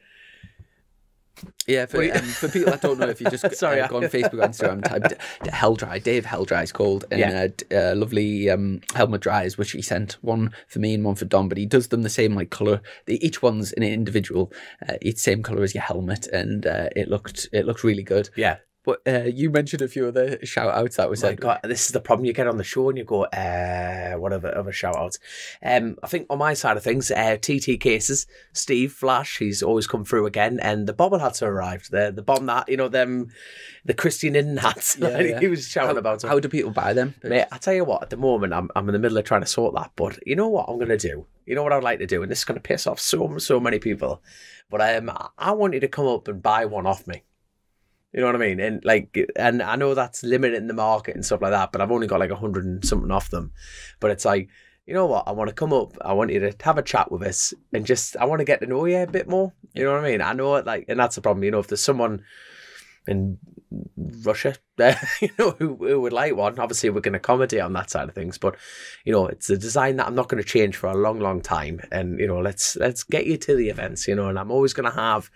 Yeah, for, um, for people that don't know, if you just Sorry, uh, go on Facebook or Instagram, type D- Hell Dry, Dave Hell Dry is called, and Yeah. uh, d- uh, lovely um, helmet dries, which he sent one for me and one for Dom, but he does them the same like color. They, each one's an individual, uh, each same color as your helmet, and uh, it looked it looked really good. Yeah, But uh, you mentioned a few other shout outs that was My said. God, this is the problem. You get on the show and you go, uh, whatever other shout outs. Um, I think on my side of things, uh, TT cases, Steve Flash, he's always come through again, and the bobble hats have arrived. The the bomb that you know them, the Christian Inn hats. Yeah, that yeah. he was shouting How, about. them. how do people buy them? Mate, I tell you what, at the moment, I'm, I'm in the middle of trying to sort that. But you know what I'm going to do? You know what I'd like to do? And this is going to piss off so, so many people. But um, I want you to come up and buy one off me. You know what I mean? And like, and I know that's limiting the market and stuff like that, but I've only got like a hundred and something off them. But it's like, you know what? I want to come up. I want you to have a chat with us and just, I want to get to know you a bit more. You know what I mean? I know it like, and that's the problem. You know, if there's someone in Russia, you know, who, who would like one. Obviously, we can accommodate on that side of things, but you know, it's a design that I'm not going to change for a long, long time. And you know, let's let's get you to the events, you know, and I'm always going to have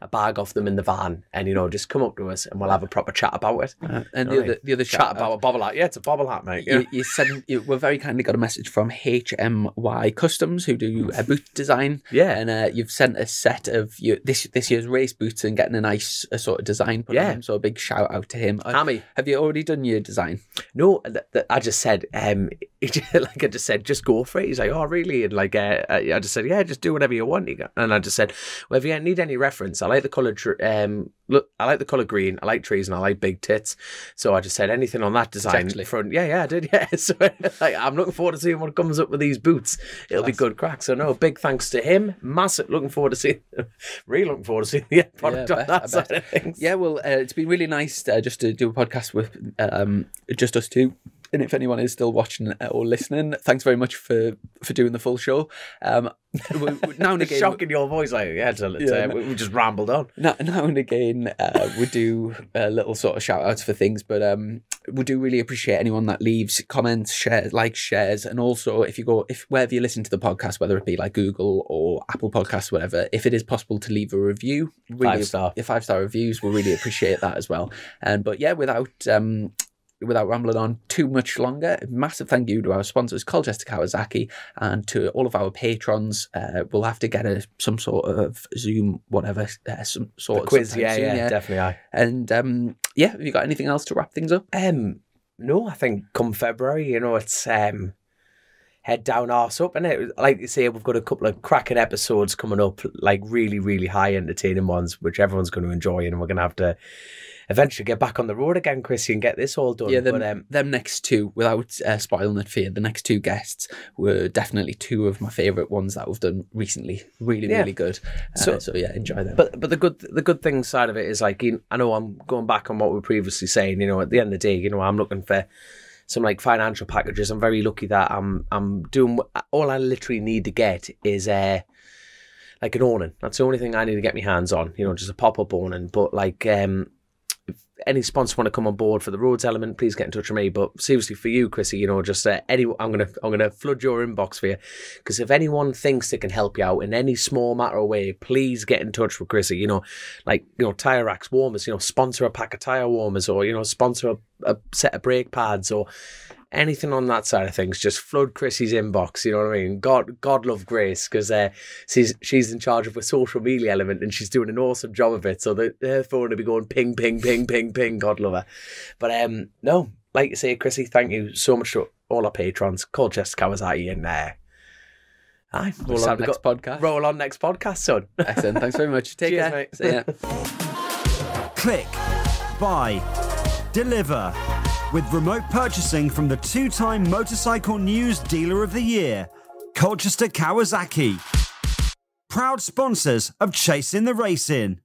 a bag off them in the van, and you know, just come up to us and we'll have a proper chat about it. Uh, and the Alright. other, the other Chat shout about a bobble hat. Yeah, it's a bobble hat, mate. you, you said you were very kindly got a message from HMY Customs who do a boot design. Yeah. and uh, you've sent a set of your, this this year's race boots and getting a nice uh, sort of design. Put on Yeah. them, so a big shout out to him. Uh, Hammy. have you already done your design? No, th- th- I just said, um, he just- like I just said, just go for it. He's like, oh, really? And like, uh, I just said, yeah, just do whatever you want. And I just said, well, if you need any reference, I like the color. Tr- um, look, I like the color green. I like trees and I like big tits. So I just said anything on that design Actually. front. Yeah, yeah, I did. Yeah. So like, I'm looking forward to seeing what comes up with these boots. It'll be good crack. So no, big thanks to him. Massive. Looking forward to seeing. really looking forward to seeing the end product Yeah, on bet- that side of things. Yeah, well, uh, it's been really nice uh, just to do a podcast with um, just us two. And if anyone is still watching or listening, thanks very much for for doing the full show. Um, now and again, shocking your voice. Like, yeah, it's, it's, Yeah, uh, we, we just rambled on. now, now and again, uh, we do uh, little sort of shout outs for things, but um, we do really appreciate anyone that leaves comments, shares, likes, shares, and also if you go, if wherever you listen to the podcast, whether it be like Google or Apple Podcasts, whatever, if it is possible to leave a review, really, Five star. yeah, five star reviews, we really appreciate that as well. And but yeah, without um, without rambling on too much longer, massive thank you to our sponsors, Colchester Kawasaki, and to all of our patrons. Uh, we'll have to get a some sort of Zoom, whatever, uh, some sort The of quiz, yeah, soon, yeah, definitely. I. And um, yeah, have you got anything else to wrap things up? Um, no, I think come February, you know, it's um, head down, arse up, and it like you say, we've got a couple of cracking episodes coming up, like really, really high entertaining ones, which everyone's going to enjoy, and we're going to have to eventually get back on the road again, Chrissy, and get this all done. Yeah, them, but um, them next two, without uh, spoiling it for you, the next two guests were definitely two of my favourite ones that we've done recently. Really, Yeah. really good. Uh, so, So- yeah, enjoy them. But but the good the good thing side of it is like I know I'm going back on what we were previously saying. You know, at the end of the day, you know, I'm looking for some like financial packages. I'm very lucky that I'm I'm doing all I literally need to get is uh like an awning. That's the only thing I need to get my hands on. You know, just a pop up awning. But like um. Any sponsor want to come on board for the roads element, please get in touch with me. But seriously, for you, Chrissy, you know, just uh, any, I'm gonna, I'm gonna flood your inbox for you, because if anyone thinks they can help you out in any small matter of way, please get in touch with Chrissy. You know, like you know, tire racks, warmers. You know, sponsor a pack of tire warmers, or you know, sponsor a, a set of brake pads, or anything on that side of things. Just flood Chrissy's inbox. You know what I mean? God, God love Grace, because uh, she's she's in charge of a social media element, and she's doing an awesome job of it. So the, her phone will be going ping, ping, ping, ping, ping. God love her. But um, no, like you say, Chrissy, thank you so much to all our patrons, Colchester Kawasaki, and uh, aye, Roll on next go- podcast. Roll on next podcast, son. Excellent. Thanks very much. Take Cheers, care. mate. See ya. Click, buy, deliver. With remote purchasing from the two time Motorcycle News Dealer of the Year, Colchester Kawasaki. Proud sponsors of Chasin the Racin.